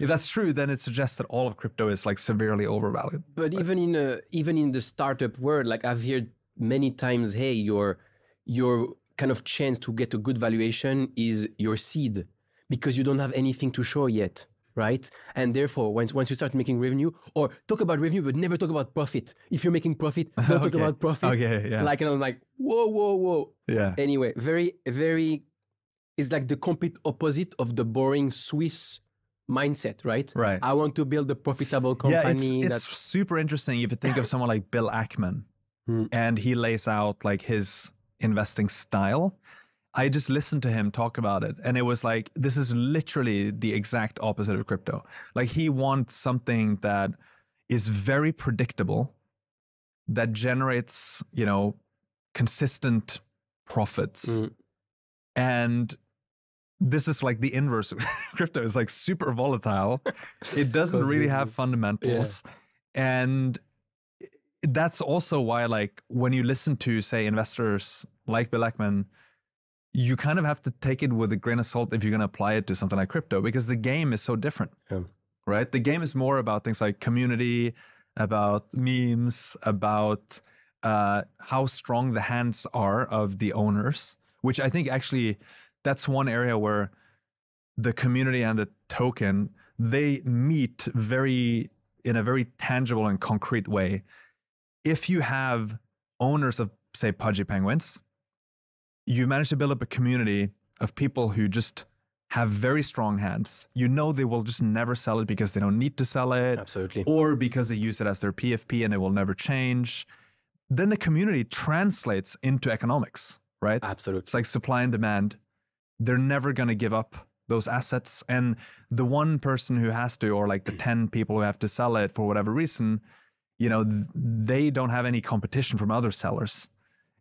if that's true, then it suggests that all of crypto is like severely overvalued. But even in a, even in the startup world, like I've heard many times, hey, your your kind of chance to get a good valuation is your seed because you don't have anything to show yet, right? And therefore, once once you start making revenue, or talk about revenue but never talk about profit. If you're making profit, <laughs> don't talk about profit. Okay, yeah. Like and I'm like, whoa, whoa, whoa. Yeah. Anyway, very, very. It's like the complete opposite of the boring Swiss mindset, right? Right. I want to build a profitable Yeah, company. it's, it's that's super interesting if you think of <coughs> someone like Bill Ackman Hmm. and he lays out like his investing style. I just listened to him talk about it and it was like this is literally the exact opposite of crypto. Like he wants something that is very predictable that generates, you know, consistent profits. Mm. And this is like the inverse. Of <laughs> crypto is like super volatile. It <laughs> doesn't really have fundamentals. And that's also why, like, when you listen to, say, investors like Bill Ackman, you kind of have to take it with a grain of salt if you're going to apply it to something like crypto because the game is so different, Yeah. right? The game is more about things like community, about memes, about uh, how strong the hands are of the owners, which I think actually that's one area where the community and the token they meet very in a very tangible and concrete way. If you have owners of say Pudgy Penguins, you manage to build up a community of people who just have very strong hands. You know they will just never sell it because they don't need to sell it absolutely. or because they use it as their PFP and it will never change. Then the community translates into economics, right? Absolutely. It's like supply and demand. They're never going to give up those assets. And the one person who has to, or like the 10 people who have to sell it for whatever reason, you know, th- they don't have any competition from other sellers.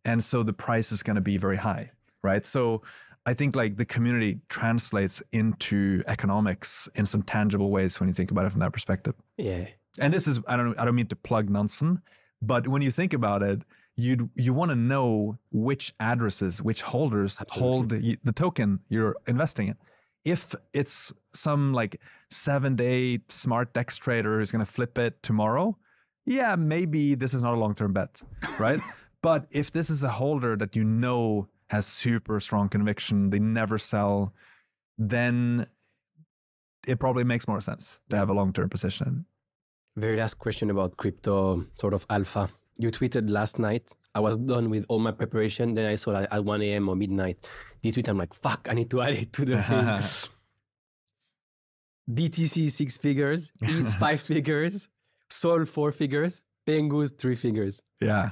And so the price is going to be very high, right? So I think like the community translates into economics in some tangible ways when you think about it from that perspective. Yeah. And this is I don't I don't mean to plug Nansen, but when you think about it, you you want to know which addresses, which holders hold the, the token you're investing in. If it's some like seven day smart dex trader who's going to flip it tomorrow, yeah, maybe this is not a long term bet, right? <laughs> but if this is a holder that you know has super strong conviction, they never sell, then it probably makes more sense to have a long term position. Very last question about crypto sort of alpha. You tweeted last night. I was done with all my preparation. Then I saw that at 1 a.m. or midnight. This tweet, I'm like, fuck, I need to add it to the thing. <laughs> BTC six figures, ETH five <laughs> figures, Sol four figures, Pengu's three figures. Yeah.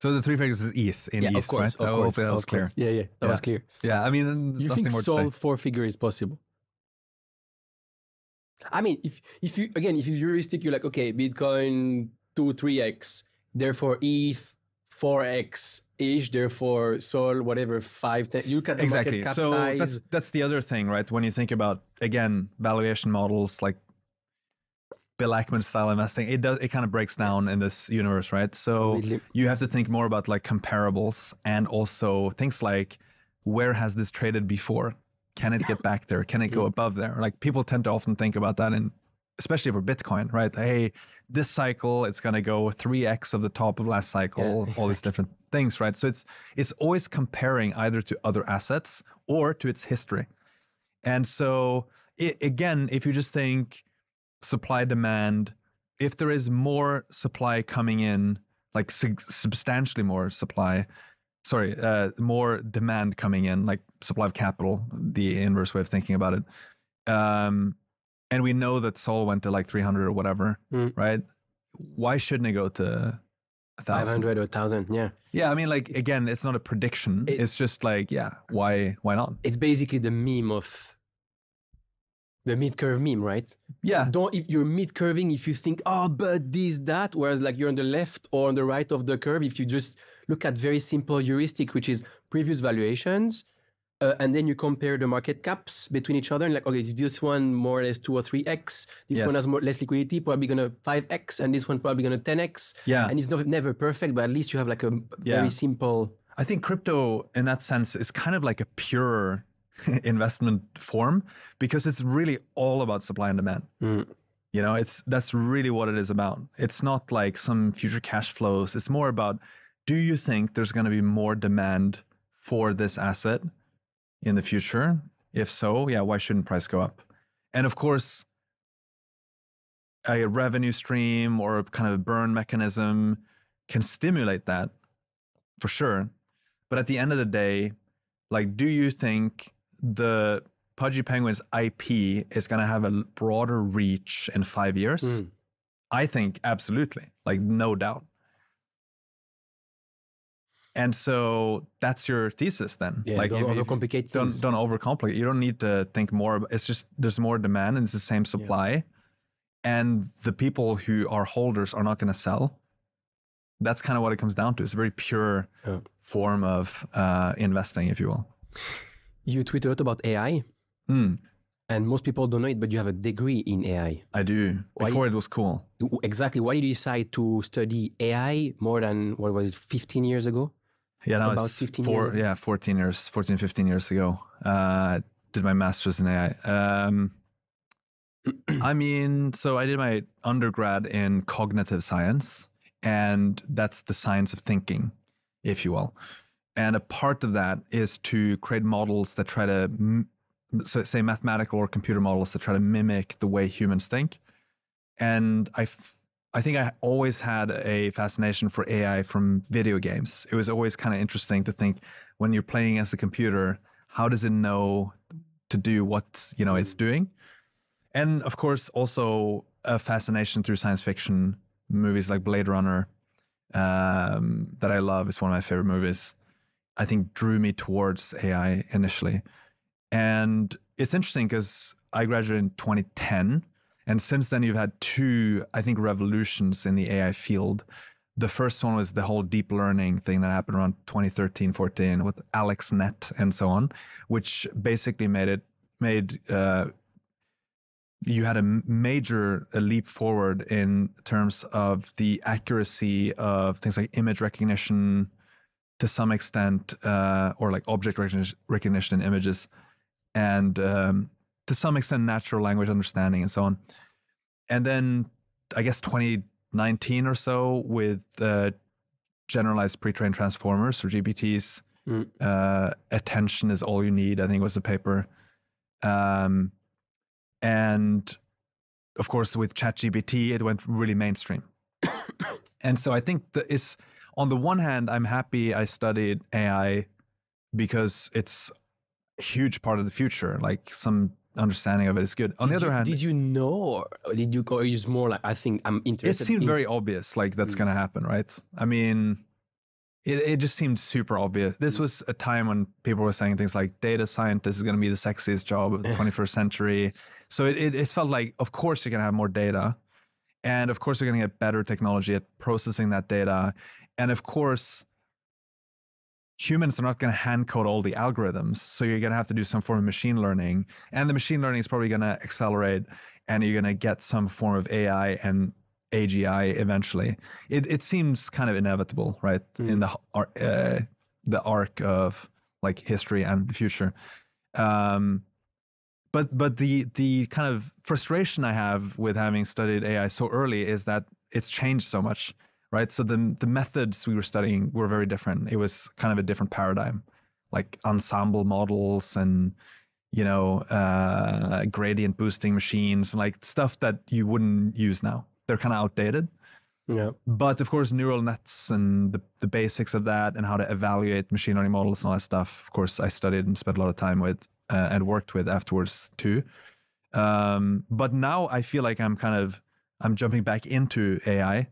So the three figures is ETH in yeah, ETH, of course, right? of Oh, course, that was of clear. course. Yeah, yeah, that Yeah. was clear. Yeah, I mean, You think more to Sol four figure is possible? I mean, if if you again, if you're heuristic, you're like, okay, Bitcoin two, three x, therefore ETH four x ish, therefore Sol whatever five, ten. You the Exactly. market cap So size. that's that's the other thing, right? When you think about again valuation models like Bill Ackman style investing, it does it kind of breaks down in this universe, right? So you have to think more about like comparables and also things like where has this traded before? Can it get back there? Can it go mm. above there? Like people tend to often think about that and especially for Bitcoin, right? Hey, this cycle it's gonna go 3x of the top of last cycle, all these different things, right? So it's it's always comparing either to other assets or to its history. And so i again, if you just think supply demand, if there is more supply coming in, like sig- substantially more supply, sorry, uh, more demand coming in, like supply of capital, the inverse way of thinking about it. Um, and we know that Sol went to like 300 or whatever, Mm. right? Why shouldn't it go to a five thousand? hundred or thousand. Yeah, Yeah, I mean, like again, it's not a prediction. It- it's just like, yeah, why, why not? it's basically the meme of the mid curve meme, right? Yeah, don't if you're mid curving if you think oh but this that whereas like you're on the left or on the right of the curve if you just look at very simple heuristic which is previous valuations uh, and then you compare the market caps between each other and like okay this one more or less 2 or 3x this Yes. one has more less liquidity probably gonna 5x and this one probably gonna 10x yeah. and it's not, never perfect but at least you have like a Yeah. very simple I think crypto, in that sense, is kind of like a pure <laughs> investment form because it's really all about supply and demand. Mm. You know, it's that's really what it is about. It's not like some future cash flows. It's more about do you think there's going to be more demand for this asset in the future? If so, yeah, why shouldn't price go up? And of course, a revenue stream or a kind of a burn mechanism can stimulate that for sure. But at the end of the day, like, do you think the Pudgy Penguins IP is going to have a broader reach in five years? Mm. I think absolutely, like, no doubt. And so that's your thesis then. Yeah, like, don't if- if- overcomplicate don't don't overcomplicate. You don't need to think more. It's just there's more demand and it's the same supply, and the people who are holders are not going to sell. That's kind of what it comes down to. It's a very pure Yeah. form of uh, investing, if you will. You tweet a lot about AI, Mm, and most people don't know it, but you have a degree in AI. I do. Why- Before it was cool. Exactly. Why did you decide to study AI more than what was it, 15 years ago? Yeah, that About was 15 four, years yeah, 14 years, 14, 15 years ago. Uh, did my master's in AI. Um, <clears throat> I mean, so I did my undergrad in cognitive science, and that's the science of thinking, if you will. And a part of that is to create models that try to, so say, mathematical or computer models that try to mimic the way humans think. And I, I think I always had a fascination for AI from video games. It was always kind of interesting to think when you're playing as a computer, how does it know to do what you know it's doing? And of course, also a fascination through science fiction movies like Blade Runner um, that I love. It's one of my favorite movies. I think drew me towards AI initially. And it's interesting because I graduated in 2010. And since then, you've had two, I think, revolutions in the AI field. The first one was the whole deep learning thing that happened around 2013, 14 with AlexNet and so on, which basically made it, made, uh, you had a major a leap forward in terms of the accuracy of things like image recognition to some extent, uh, or like object recognition, recognition in images, and um, to some extent natural language understanding and so on. And then I guess 2019 or so with uh, generalized pre-trained transformers or GPTs, Mm. uh, attention is all you need. I think was the paper. Um, and of course, with ChatGPT, it went really mainstream. <coughs> and so I think that it's on the one hand, I'm happy I studied AI because it's a huge part of the future. Like some understanding of it is good. On did the other you, hand, did you know, or did you, or is more like, I think I'm interested. it seemed in- very obvious like that's Mm. going to happen right i mean it, it just seemed super obvious Mm. this was a time when people were saying things like data scientist is going to be the sexiest job of the <laughs> 21st century so it, it, it felt like of course you're going to have more data and of course you're going to get better technology at processing that data and of course humans are not going to hand code all the algorithms so you're going to have to do some form of machine learning and the machine learning is probably going to accelerate and you're going to get some form of ai and agi eventually. It, it seems kind of inevitable right in the uh, the arc of like history and the future. Um but but the the kind of frustration i have with having studied ai so early is that it's changed so much right? So the the methods we were studying were very different. It was kind of a different paradigm like ensemble models and you know uh gradient boosting machines and like stuff that you wouldn't use now. They're kind of outdated. Yeah. but of course, neural nets and the, the basics of that and how to evaluate machine learning models and all that stuff, of course, I studied and spent a lot of time with uh, and worked with afterwards too. Um, but now I feel like I'm kind of I'm jumping back into AI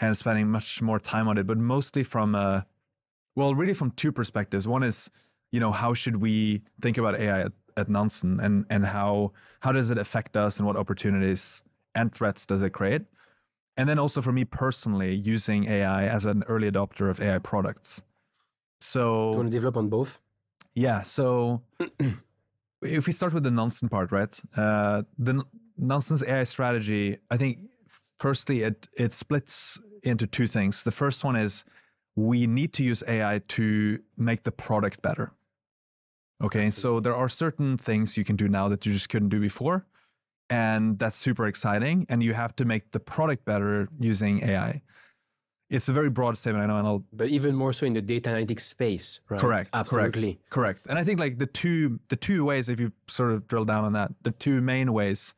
and spending much more time on it, but mostly from a well, really from two perspectives. One is, you know, how should we think about AI at, at Nansen and and how how does it affect us and what opportunities and threats does it create? And then also for me personally, using AI as an early adopter of AI products. Do you So want to develop on both? yeah, so <clears throat> if we start with the Nansen part, right? Uh, the Nansen's AI strategy, I think, firstly, it it splits into two things. The first one is we need to use AI to make the product better. Okay, so there are certain things you can do now that you just couldn't do before, and that's super exciting. And you have to make the product better using AI. It's a very broad statement, I know, and I'll But even more so in the data analytics space, right? Correct. Absolutely. Correct. correct. And I think like the two the two ways, if you sort of drill down on that, the two main ways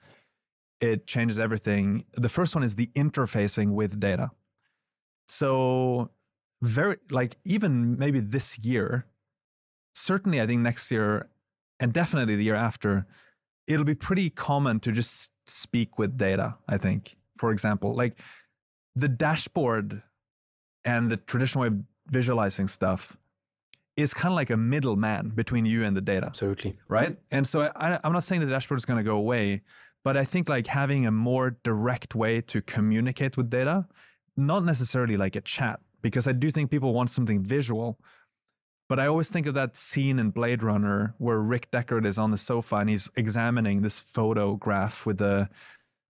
it changes everything. The first one is the interfacing with data. So very like even maybe this year, certainly I think next year and definitely the year after, it'll be pretty common to just speak with data, I think. For example, like the dashboard and the traditional way of visualizing stuff is kind of like a middleman between you and the data Absolutely. right? And so I, I'm not saying the dashboard is going to go away, but I think like having a more direct way to communicate with data, not necessarily like a chat, because I do think people want something visual. But I always think of that scene in Blade Runner where Rick Deckard is on the sofa and he's examining this photograph with the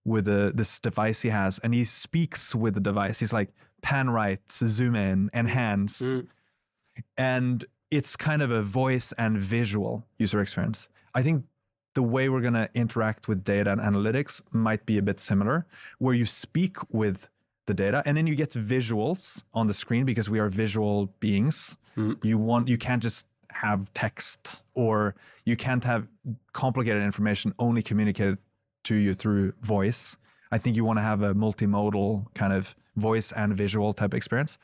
with the this device he has, and he speaks with the device. He's like pan right, zoom in, enhance, Mm. And it's kind of a voice and visual user experience. I think the way we're going to interact with data and analytics might be a bit similar, where you speak with the data and then you get visuals on the screen because we are visual beings. Mm. You want you can't just have text or you can't have complicated information only communicated to you through voice. I think you want to have a multimodal kind of voice and visual type experience.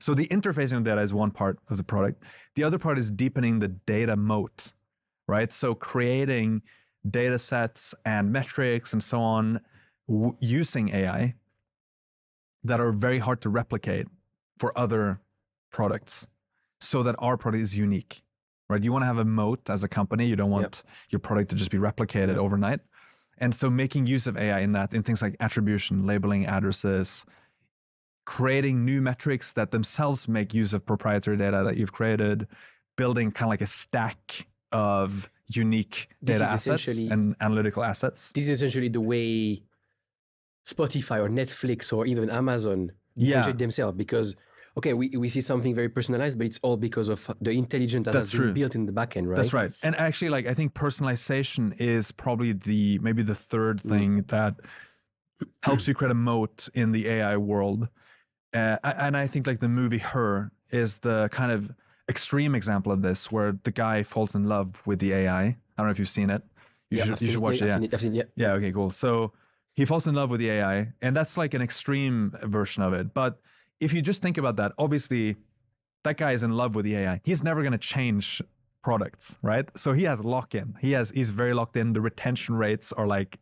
So the interfacing of data is one part of the product. The other part is deepening the data moat, right? So creating data sets and metrics and so on w- using AI that are very hard to replicate for other products so that our product is unique, right? You want to have a moat as a company. You don't want your product to just be replicated Yep. overnight. And so making use of AI in that, in things like attribution, labeling addresses, creating new metrics that themselves make use of proprietary data that you've created, building kind of like a stack of unique This data assets and analytical assets. This is essentially the way Spotify or Netflix or even Amazon Yeah. differentiate themselves because okay, we, we see something very personalized, but it's all because of the intelligence that That's has been true. built in the backend, right? That's right. And actually, like I think personalization is probably the maybe the third Mm. thing that helps you create a moat in the AI world. Uh, and I think like the movie Her is the kind of extreme example of this, where the guy falls in love with the AI. I don't know if you've seen it. You Yeah, should you should watch it. I've Yeah. seen it, I've seen it, yeah. Yeah, okay, cool. So he falls in love with the AI, and that's like an extreme version of it. But if you just think about that, obviously that guy is in love with the AI. He's never going to change products, right? So he has lock in. He has he's very locked in. The retention rates are like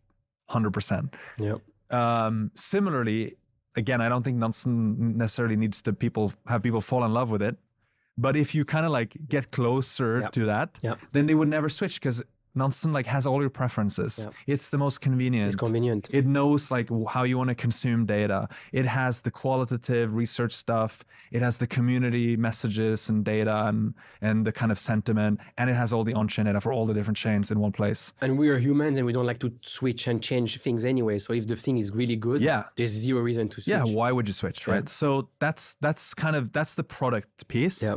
100%. Yeah. Um, similarly, again, I don't think Nansen necessarily needs to people have people fall in love with it. But if you kind of like get closer Yep. to that, Yep. then they would never switch because Nansen like has all your preferences. Yep. It's the most convenient. It's convenient. It knows like how you want to consume data. It has the qualitative research stuff. It has the community messages and data and and the kind of sentiment, and it has all the on-chain data for all the different chains in one place. and we are humans and we don't like to switch and change things anyway. So if the thing is really good, Yeah. there's zero reason to switch. Yeah, why would you switch, Yeah. right? So that's that's kind of that's the product piece. Yeah.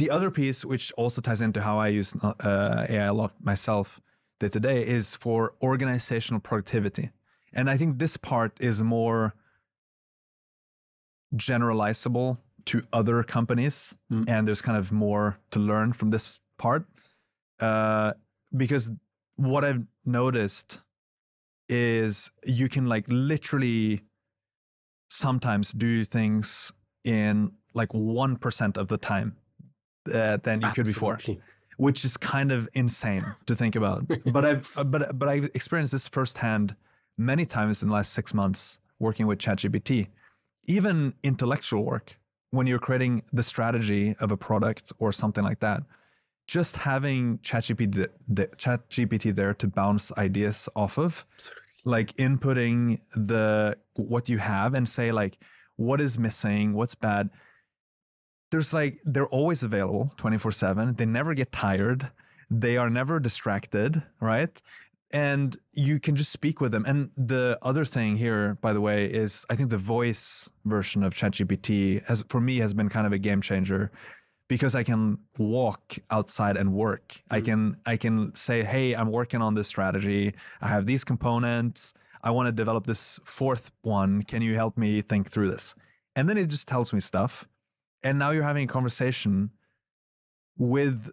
The other piece, which also ties into how I use uh, AI a lot myself day to day, is for organizational productivity. And I think this part is more generalizable to other companies, Mm. and there's kind of more to learn from this part. Uh, because what I've noticed is you can like literally sometimes do things in like 1% of the time uh, than you could before which is kind of insane to think about. <laughs> but I've uh, but but I've experienced this firsthand many times in the last six months working with ChatGPT. Even intellectual work, when you're creating the strategy of a product or something like that, just having ChatGPT th- th- ChatGPT there to bounce ideas off of, like inputting the what you have and say like what is missing, what's bad there's like they're always available 24/7 they never get tired. They are never distracted right? And you can just speak with them. And the other thing here by the way is i think the voice version of ChatGPT has for me has been kind of a game changer because i can walk outside and work. I mm-hmm. can i can say hey i'm working on this strategy. I have these components. I want to develop this fourth one. Can you help me think through this? And then it just tells me stuff and now you're having a conversation with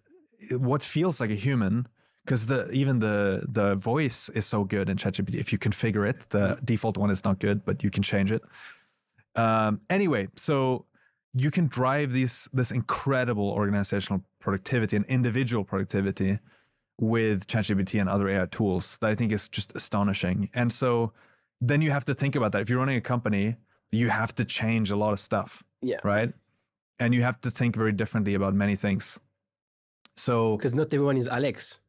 what feels like a human because the even the the voice is so good in ChatGPT. If you configure it, the default one is not good, but you can change it. Um, anyway, so you can drive these this incredible organizational productivity and individual productivity with ChatGPT and other AI tools that I think is just astonishing. And so then you have to think about that. If you're running a company, you have to change a lot of stuff, Yeah. right? And you have to think very differently about many things. So Because not everyone is Alex,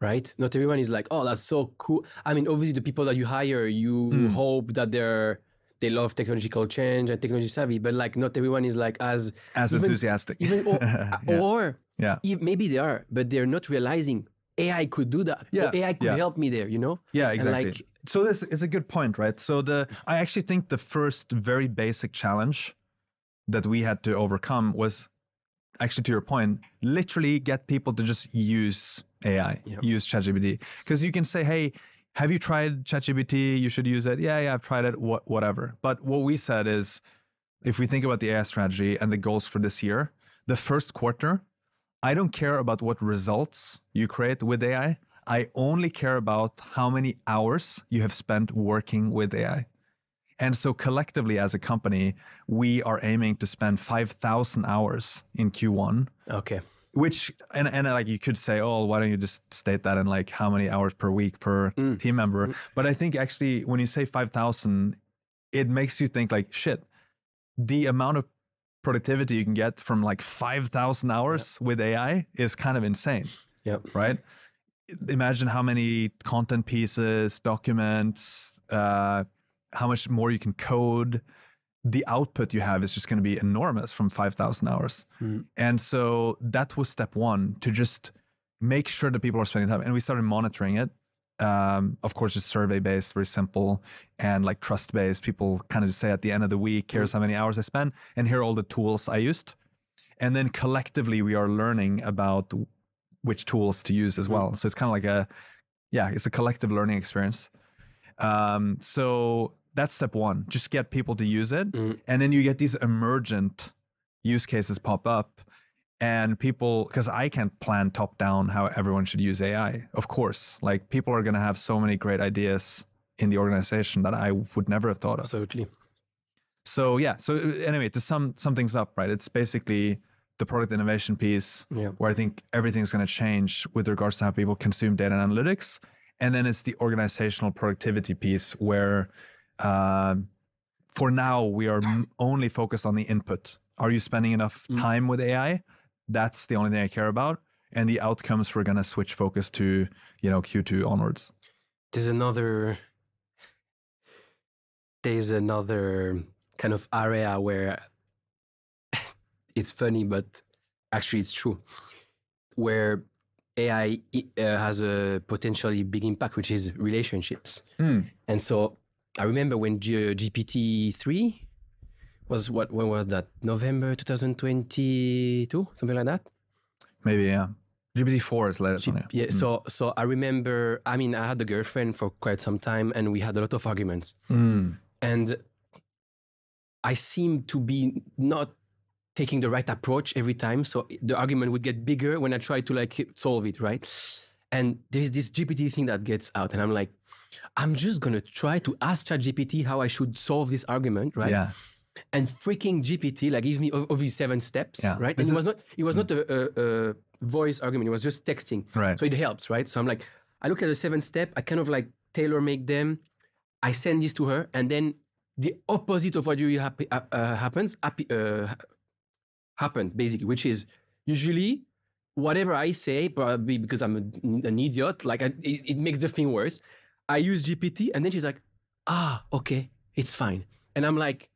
right? Not everyone is like, oh, that's so cool. I mean, obviously, the people that you hire, you Hmm. hope that they're they love technological change and technology savvy, but like, not everyone is like as as even- enthusiastic. even <laughs> or, Yeah. or yeah. maybe they are, but they're not realizing AI could do that. Yeah, Or AI could yeah. help me there. You know? Yeah, exactly. like- so this is a good point, right? So the I actually think the first very basic challenge that we had to overcome was actually to your point, literally get people to just use AI, Yeah. use ChatGPT. Because you can say, hey, have you tried ChatGPT? You should use it. Yeah, yeah, I've tried it, what, whatever. But what we said is if we think about the AI strategy and the goals for this year, the first quarter, I don't care about what results you create with AI. I only care about how many hours you have spent working with AI. And so collectively as a company, we are aiming to spend 5,000 hours in Q1, Okay. which, and, and like you could say, oh, why don't you just state that in like how many hours per week per team member? But I think actually when you say 5,000, it makes you think like, shit, the amount of productivity you can get from like 5,000 hours with AI is kind of insane Yep. right? Imagine how many content pieces, documents, uh, how much more you can code. The output you have is just going to be enormous from 5,000 hours. And so that was step one to just make sure that people are spending time. And we started monitoring it. Um, of course, just survey based, very simple, and like trust based. People kind of just say at the end of the week, here's how many hours I spent, and here are all the tools I used. And then collectively, we are learning about which tools to use as well. So it's kind of like a, yeah, it's a collective learning experience. Um, so that's step one. Just get people to use it, Mm. and then you get these emergent use cases pop up, and people because I can't plan top down how everyone should use AI. Of course, like people are going to have so many great ideas in the organization that I would never have thought of. Absolutely. So yeah. So uh, anyway, to sum sum things up, right? It's basically the product innovation piece Yeah. where I think everything's going to change with regards to how people consume data and analytics, and then it's the organizational productivity piece where, um, for now, we are <laughs> only focused on the input. Are you spending enough time with AI? That's the only thing I care about, and the outcomes we're going to switch focus to, you know, Q2 onwards. There's another. There's another kind of area where <laughs> it's funny, but actually it's true, where AI uh, has a potentially big impact, which is relationships. And so I remember when G- GPT three was what when was that November 2022 something like that. Maybe yeah. GPT four is later. She- on, yeah. So so I remember. I mean, I had a girlfriend for quite some time, and we had a lot of arguments. Mm. And I seemed to be not taking the right approach every time. So the argument would get bigger when I tried to like solve it, right? And there's this GPT thing that gets out, and I'm like, I'm just gonna try to ask ChatGPT how I should solve this argument, right? Yeah. and freaking GPT like gives me of these seven steps, Yeah. right? This and it was not it was not a, a, a voice argument; it was just texting, Right. So it helps, right? So I'm like, I look at the seven step, I kind of like tailor make them. I send this to her, and then the opposite of what usually happy, uh, uh, happens happy, uh, happened basically, which is usually whatever I say, probably because I'm a, an idiot, like I, it, it makes the thing worse. I use GPT, and then she's like, ah, okay, it's fine, and I'm like,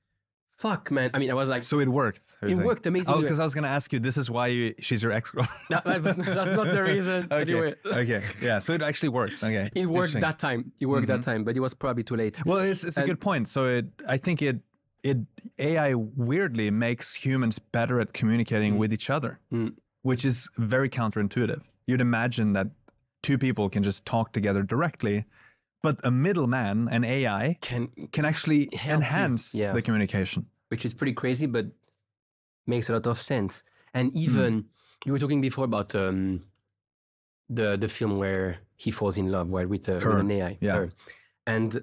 fuck, man. I mean, I was like, So it worked. It saying. worked amazingly Oh, because I was going to ask you. This is why you, she's your ex girlfriend. <laughs> No, that that's not the reason. <laughs> okay. Anyway, okay. Yeah. So it actually worked. Okay. <laughs> it worked that time. It worked that time, but it was probably too late. Well, it's, it's a good point. So it, I think it, it AI weirdly makes humans better at communicating with each other, Mm. which is very counterintuitive. You'd imagine that two people can just talk together directly, but a middleman, an AI, Can can actually enhance Yeah. the communication. which is pretty crazy, but makes a lot of sense. And even you were talking before about um, the the film where he falls in love while with, uh, with an AI. yeah. Her. And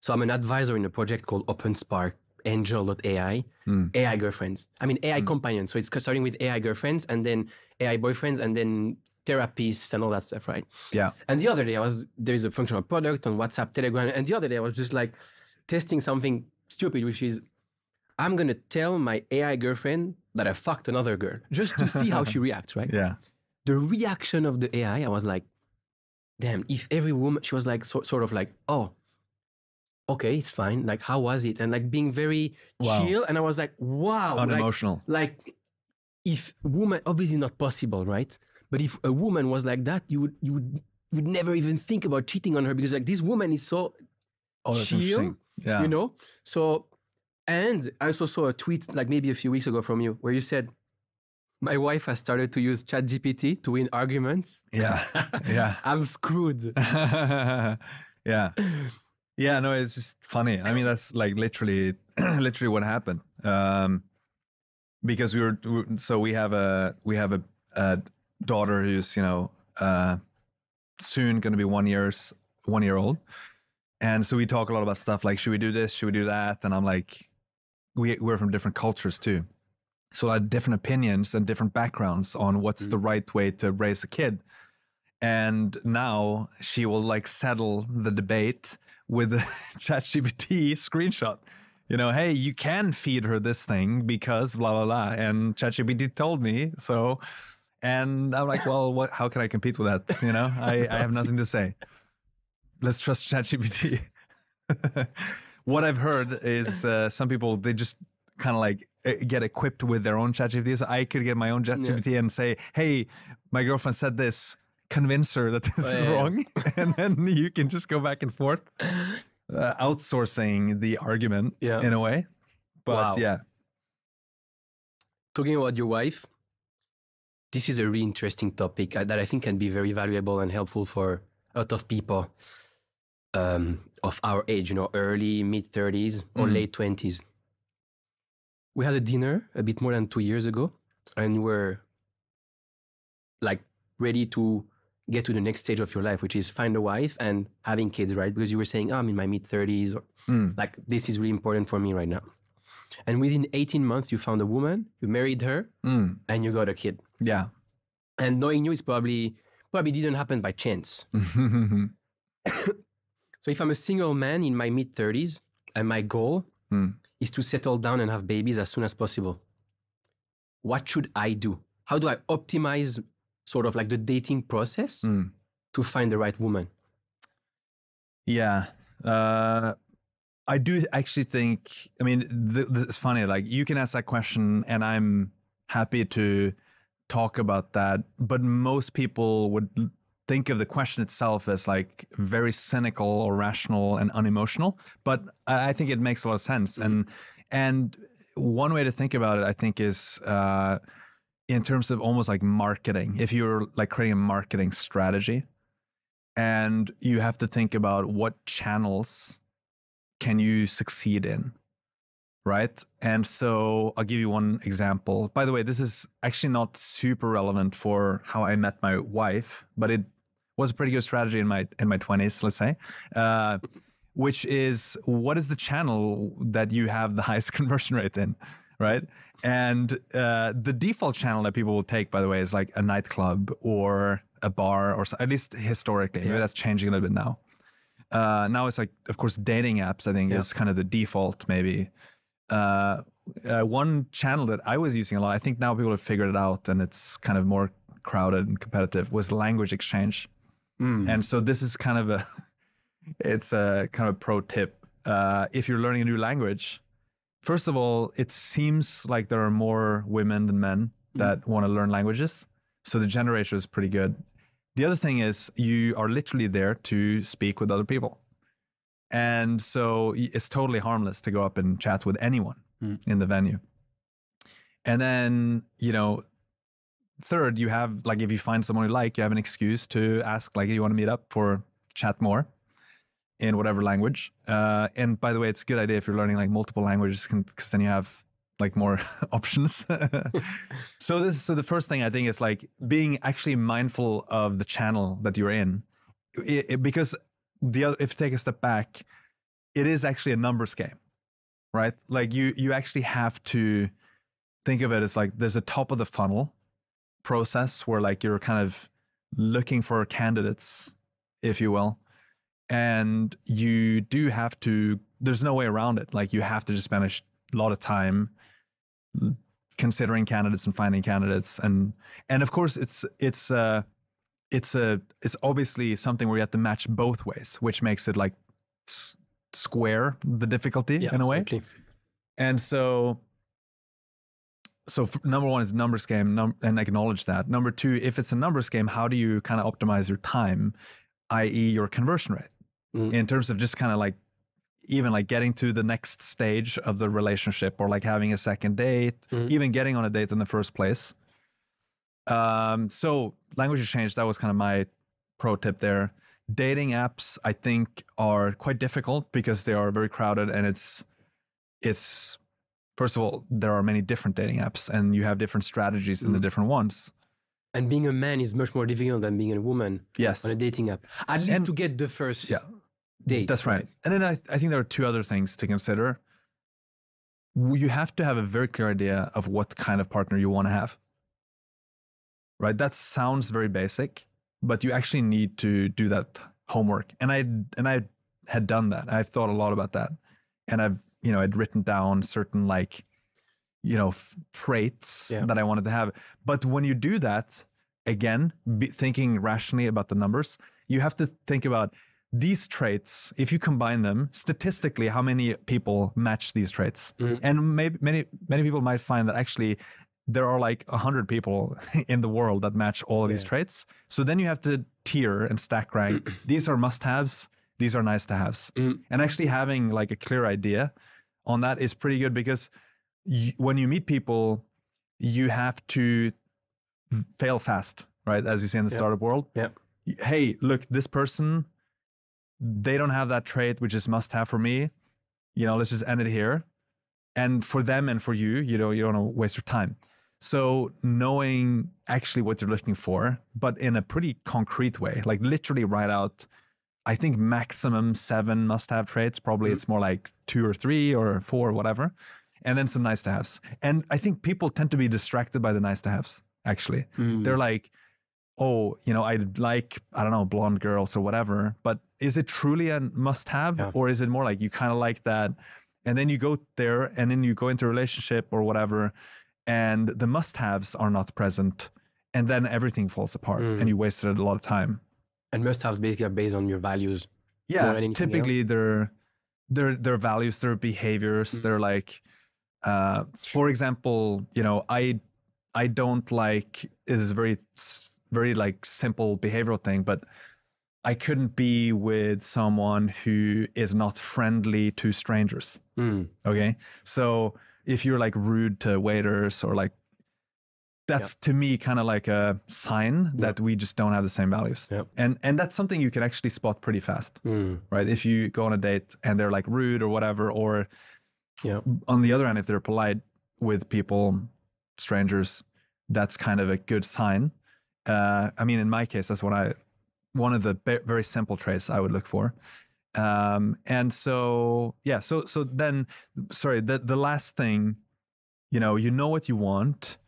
so I'm an advisor in a project called OpenSpark Angel.ai, Mm. AI girlfriends. I mean AI Mm. companions. So it's starting with AI girlfriends and then AI boyfriends and then therapists and all that stuff, right? Yeah. And the other day I was there's a functional product on WhatsApp, Telegram, and the other day I was just like testing something stupid, which is I'm gonna tell my AI girlfriend that I fucked another girl just to see how she <laughs> reacts, right? Yeah. The reaction of the AI, I was like, damn, if every woman, she was like, so, sort of like, oh, okay, it's fine. Like, how was it? And like being very Wow. chill. And I was like, wow. Like, Unemotional. like if woman, obviously not possible, right? But if a woman was like that, you would, you would, you would never even think about cheating on her because like this woman is so oh, chill. Yeah. you know so and i also saw a tweet like maybe a few weeks ago from you where you said my wife has started to use ChatGPT to win arguments yeah. Yeah. <laughs> i'm screwed <laughs> yeah. Yeah, no, it's just funny. I mean, that's like literally, <clears throat> literally what happened. Um, because we were, we- so we have a, we have a, a daughter who's, you know, uh, soon going to be one years, one year old. And so we talk a lot about stuff like, should we do this? Should we do that? And I'm like, we, we're from different cultures too. So I had different opinions and different backgrounds on what's the right way to raise a kid and now she will like settle the debate with the <laughs> ChatGPT screenshot. You know, hey, you can feed her this thing because blah blah blah, and ChatGPT told me so. And I'm like, well, what? How can I compete with that? You know, I, I have <laughs> nothing to say. Let's trust ChatGPT. <laughs> what I've heard is uh, some people they just kind of like uh, get equipped with their own ChatGPT. So I could get my own ChatGPT and say, "Hey, my girlfriend said this. Convince her that this Oh, is yeah, yeah. wrong," <laughs> and then you can just go back and forth, uh, outsourcing the argument Yeah. in a way. But Wow. yeah, talking about your wife this is a really interesting topic uh, that i think can be very valuable and helpful for a lot of people um, of our age you know early mid 30s or Mm. late 20s we had a dinner a bit more than two years ago and we're like ready to get to the next stage of your life which is find a wife and having kids right because you were saying oh, i'm in my mid 30s or Mm. like this is really important for me right now and within 18 months you found a woman you married her Mm. and you got a kid. yeah. And knowing you, it's probably probably didn't happen by chance. <laughs> So if I'm a single man in my mid 30s and my goal Hmm. is to settle down and have babies as soon as possible, what should I do? How do I optimize sort of like the dating process Mm. to find the right woman? Yeah. Uh, I do actually think, I mean, th- th- it's funny. Like, you can ask that question, and I'm happy to talk about that. But most people would think of the question itself as like very cynical or rational and unemotional. But I I think it makes a lot of sense. And, and one way to think about it, I think, is uh, in terms of almost like marketing. If you're like creating a marketing strategy, and you have to think about what channels can you succeed in right? And so i'll give you one example. By the way this is actually not super relevant for how i met my wife but it was a pretty good strategy in my in my 20s let's say uh, which is what is the channel that you have the <laughs> highest conversion rate in right? And uh, the default channel that people will take by the way is like a nightclub or a bar or so, at least historically. Yeah. maybe that's changing a little bit now uh, now it's like of course dating apps i think Yeah. is kind of the default maybe. Uh, uh, one channel that i was using a lot i think now people have figured it out and it's kind of more crowded and competitive was language exchange. Mm. and so this is kind of a <laughs> it's a kind of a pro tip. Uh, if you're learning a new language first of all it seems like there are more women than men that want to learn languages. So the gender ratio is pretty good the other thing is you are literally there to speak with other people. And so it's totally harmless to go up and chat with anyone Mm. in the venue. And then you know third you have like if you find someone you like you have an excuse to ask like you want to meet up for chat more in whatever language? Uh, and by the way it's a good idea if you're learning like multiple languages because then you have like more <laughs> options. <laughs> so this so the first thing I think is like being actually mindful of the channel that you're in, It- it- because the other, if you take a step back, it is actually a numbers game, right? Like you you actually have to think of it as like there's a top of the funnel process where like you're kind of looking for candidates, if you will, and you do have to. There's no way around it. Like you have to just spend a lot of time considering candidates and finding candidates, and and of course it's it's uh it's a it's obviously something where you have to match both ways, which makes it like s- square the difficulty Yeah, in a way. absolutely. And so, so f- number one is numbers game, num- and acknowledge that. Number two, if it's a numbers game, how do you kind of optimize your time, i.e., your conversion rate, Mm. in terms of just kind of like even like getting to the next stage of the relationship, or like having a second date, Mhm. even getting on a date in the first place. Um, so language exchange, that was kind of my pro tip there. Dating apps, I think, are quite difficult because they are very crowded, and it's it's first of all there are many different dating apps, and you have different strategies in the Mm. different ones. And being a man is much more difficult than being a woman Yes, on a dating app. At least And- to get the first Yeah. Date. that's right. And then I, I think there are two other things to consider. You have to have a very clear idea of what kind of partner you want to have. Right? That sounds very basic, but you actually need to do that homework. And I and I had done that. I've thought a lot about that. And I've, you know, I'd written down certain like you know, traits Yeah. that I wanted to have. But when you do that, again, be thinking rationally about the numbers, you have to think about these traits. If you combine them statistically, how many people match these traits? Mhm. And maybe many many people might find that actually there are like a hundred people <laughs> in the world that match all of these traits. So then you have to tier and stack rank. <clears throat> these are must-haves. These are nice-to-haves. Mm. And actually having like a clear idea on that is pretty good because when you meet people, you have to fail fast, right? As you say in the Yeah. startup world. Yeah. Y- Hey, look, this person, they don't have that trait, which is must have for me. You know, let's just end it here. And for them and for you, you know, you don't want to waste your time. So knowing actually what you're looking for, but in a pretty concrete way, like literally write out, I think maximum seven must have traits. Probably it's more like two or three or four, or whatever. And then some nice to haves. And I think people tend to be distracted by the nice to haves, actually. Mm. They're like, oh, you know, I like, I don't know, blonde girls or whatever. But is it truly a must have? Yeah. Or is it more like you kind of like that? And then you go there and then you go into a relationship or whatever, and the must haves are not present. And then everything falls apart Mm. and you wasted a lot of time. and must haves basically are based on your values. Yeah. than anything Typically their their their values, their behaviors, Mm. they're like uh for example, you know, I I don't like is very very like simple behavioral thing, but I couldn't be with someone who is not friendly to strangers. Mm. Okay. So if you're like rude to waiters or like, that's to me kind of like a sign that we just don't have the same values. Yeah. And and that's something you can actually spot pretty fast, Mm. right? If you go on a date and they're like rude or whatever, or on the other hand, if they're polite with people, strangers, that's kind of a good sign. Uh, I mean, in my case, that's what I one of the be- very simple traits I would look for. Um, and so yeah, so so then, sorry, the the last thing, you know, you know what you want.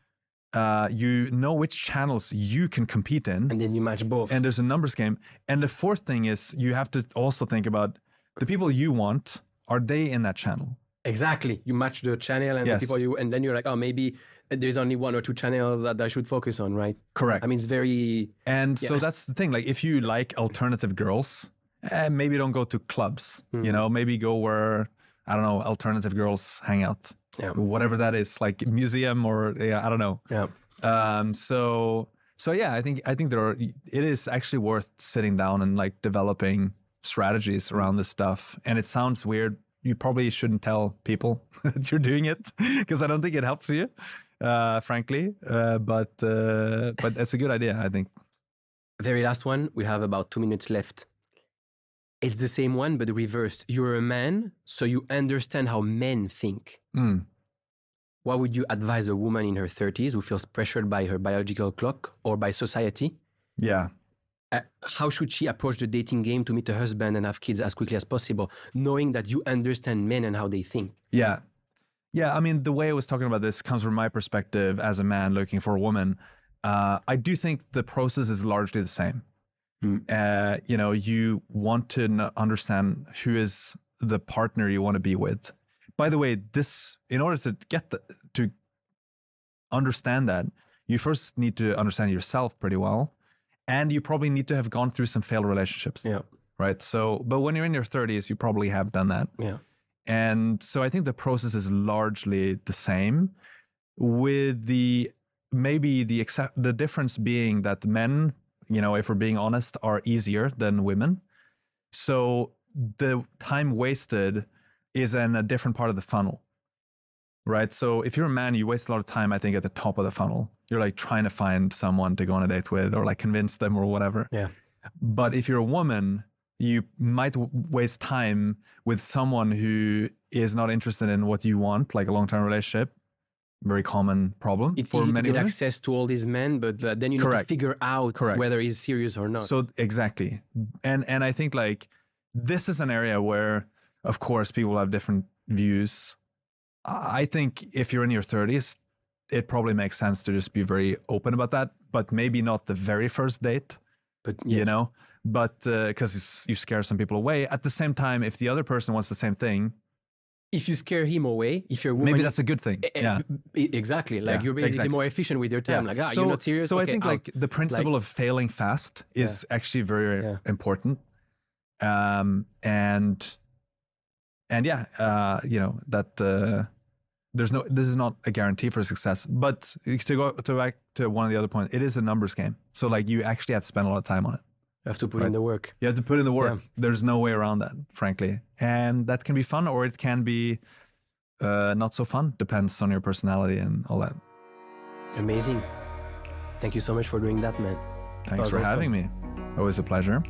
Uh, you know which channels you can compete in, And then you match both. and there's a numbers game. And the fourth thing is you have to also think about the people you want. Are they in that channel? exactly. You match the channel and Yes. the people you, and then you're like, oh, maybe there's only one or two channels that I should focus on, right? Correct. I mean, it's very, And so that's the thing. Like, if you like alternative girls, eh, maybe don't go to clubs. You know, maybe go where I don't know alternative girls hang out. Yeah. Whatever that is, like museum or yeah, I don't know. yeah. Um, so so yeah, I think I think there are. It is actually worth sitting down and like developing strategies around this stuff. And it sounds weird. You probably shouldn't tell people <laughs> that you're doing it because I don't think it helps you, uh, frankly. Uh, but uh, but it's a good idea, I think. Very last one. We have about two minutes left. It's the same one, but reversed. You're a man, so you understand how men think. Mm. what would you advise a woman in her 30s who feels pressured by her biological clock or by society? Yeah. Uh, how should she approach the dating game to meet a husband and have kids as quickly as possible, knowing that you understand men and how they think? Yeah. Yeah. I mean, the way I was talking about this comes from my perspective as a man looking for a woman. Uh, I do think the process is largely the same. Mm. Uh, you know, you want to understand who is the partner you want to be with. By the way, this in order to get the, to understand that, you first need to understand yourself pretty well, and you probably need to have gone through some failed relationships. Yeah. Right. So, but when you're in your 30s, you probably have done that. Yeah. And so I think the process is largely the same, with the maybe the except the difference being that men, you know, if we're being honest, are easier than women. So the time wasted is in a different part of the funnel. Right. So if you're a man, you waste a lot of time, I think, at the top of the funnel. You're like trying to find someone to go on a date with or like convince them or whatever. Yeah. But if you're a woman, you might waste time with someone who is not interested in what you want, like a long-term relationship. Very common problem It's for easy to get women. access to all these men, but uh, then you need to figure out Correct. whether he's serious or not. So exactly, and and I think like this is an area where, of course, people have different views. I I think if you're in your 30s, it probably makes sense to just be very open about that, but maybe not the very first date. but yeah, you know but because you scare some people away at the same time if the other person wants the same thing if you scare him away, if you're woman, maybe that's a good thing Eh, eh, yeah e- exactly. Like Yeah, you're basically exactly. more efficient with your time. Like, ah, so, you're not serious. so okay, i think out. like the principle of failing fast is actually very Yeah. important um and and yeah uh you know that uh there's no this is not a guarantee for success but to go to back to one of the other points it is a numbers game so like you actually have to spend a lot of time on it you have to put right. in the work. You have to put in the work. Yeah. There's no way around that, frankly. And that can be fun or it can be uh, not so fun. Depends on your personality and all that. Amazing. Thank you so much for doing that, man. Thanks was for awesome. having me. Always a pleasure.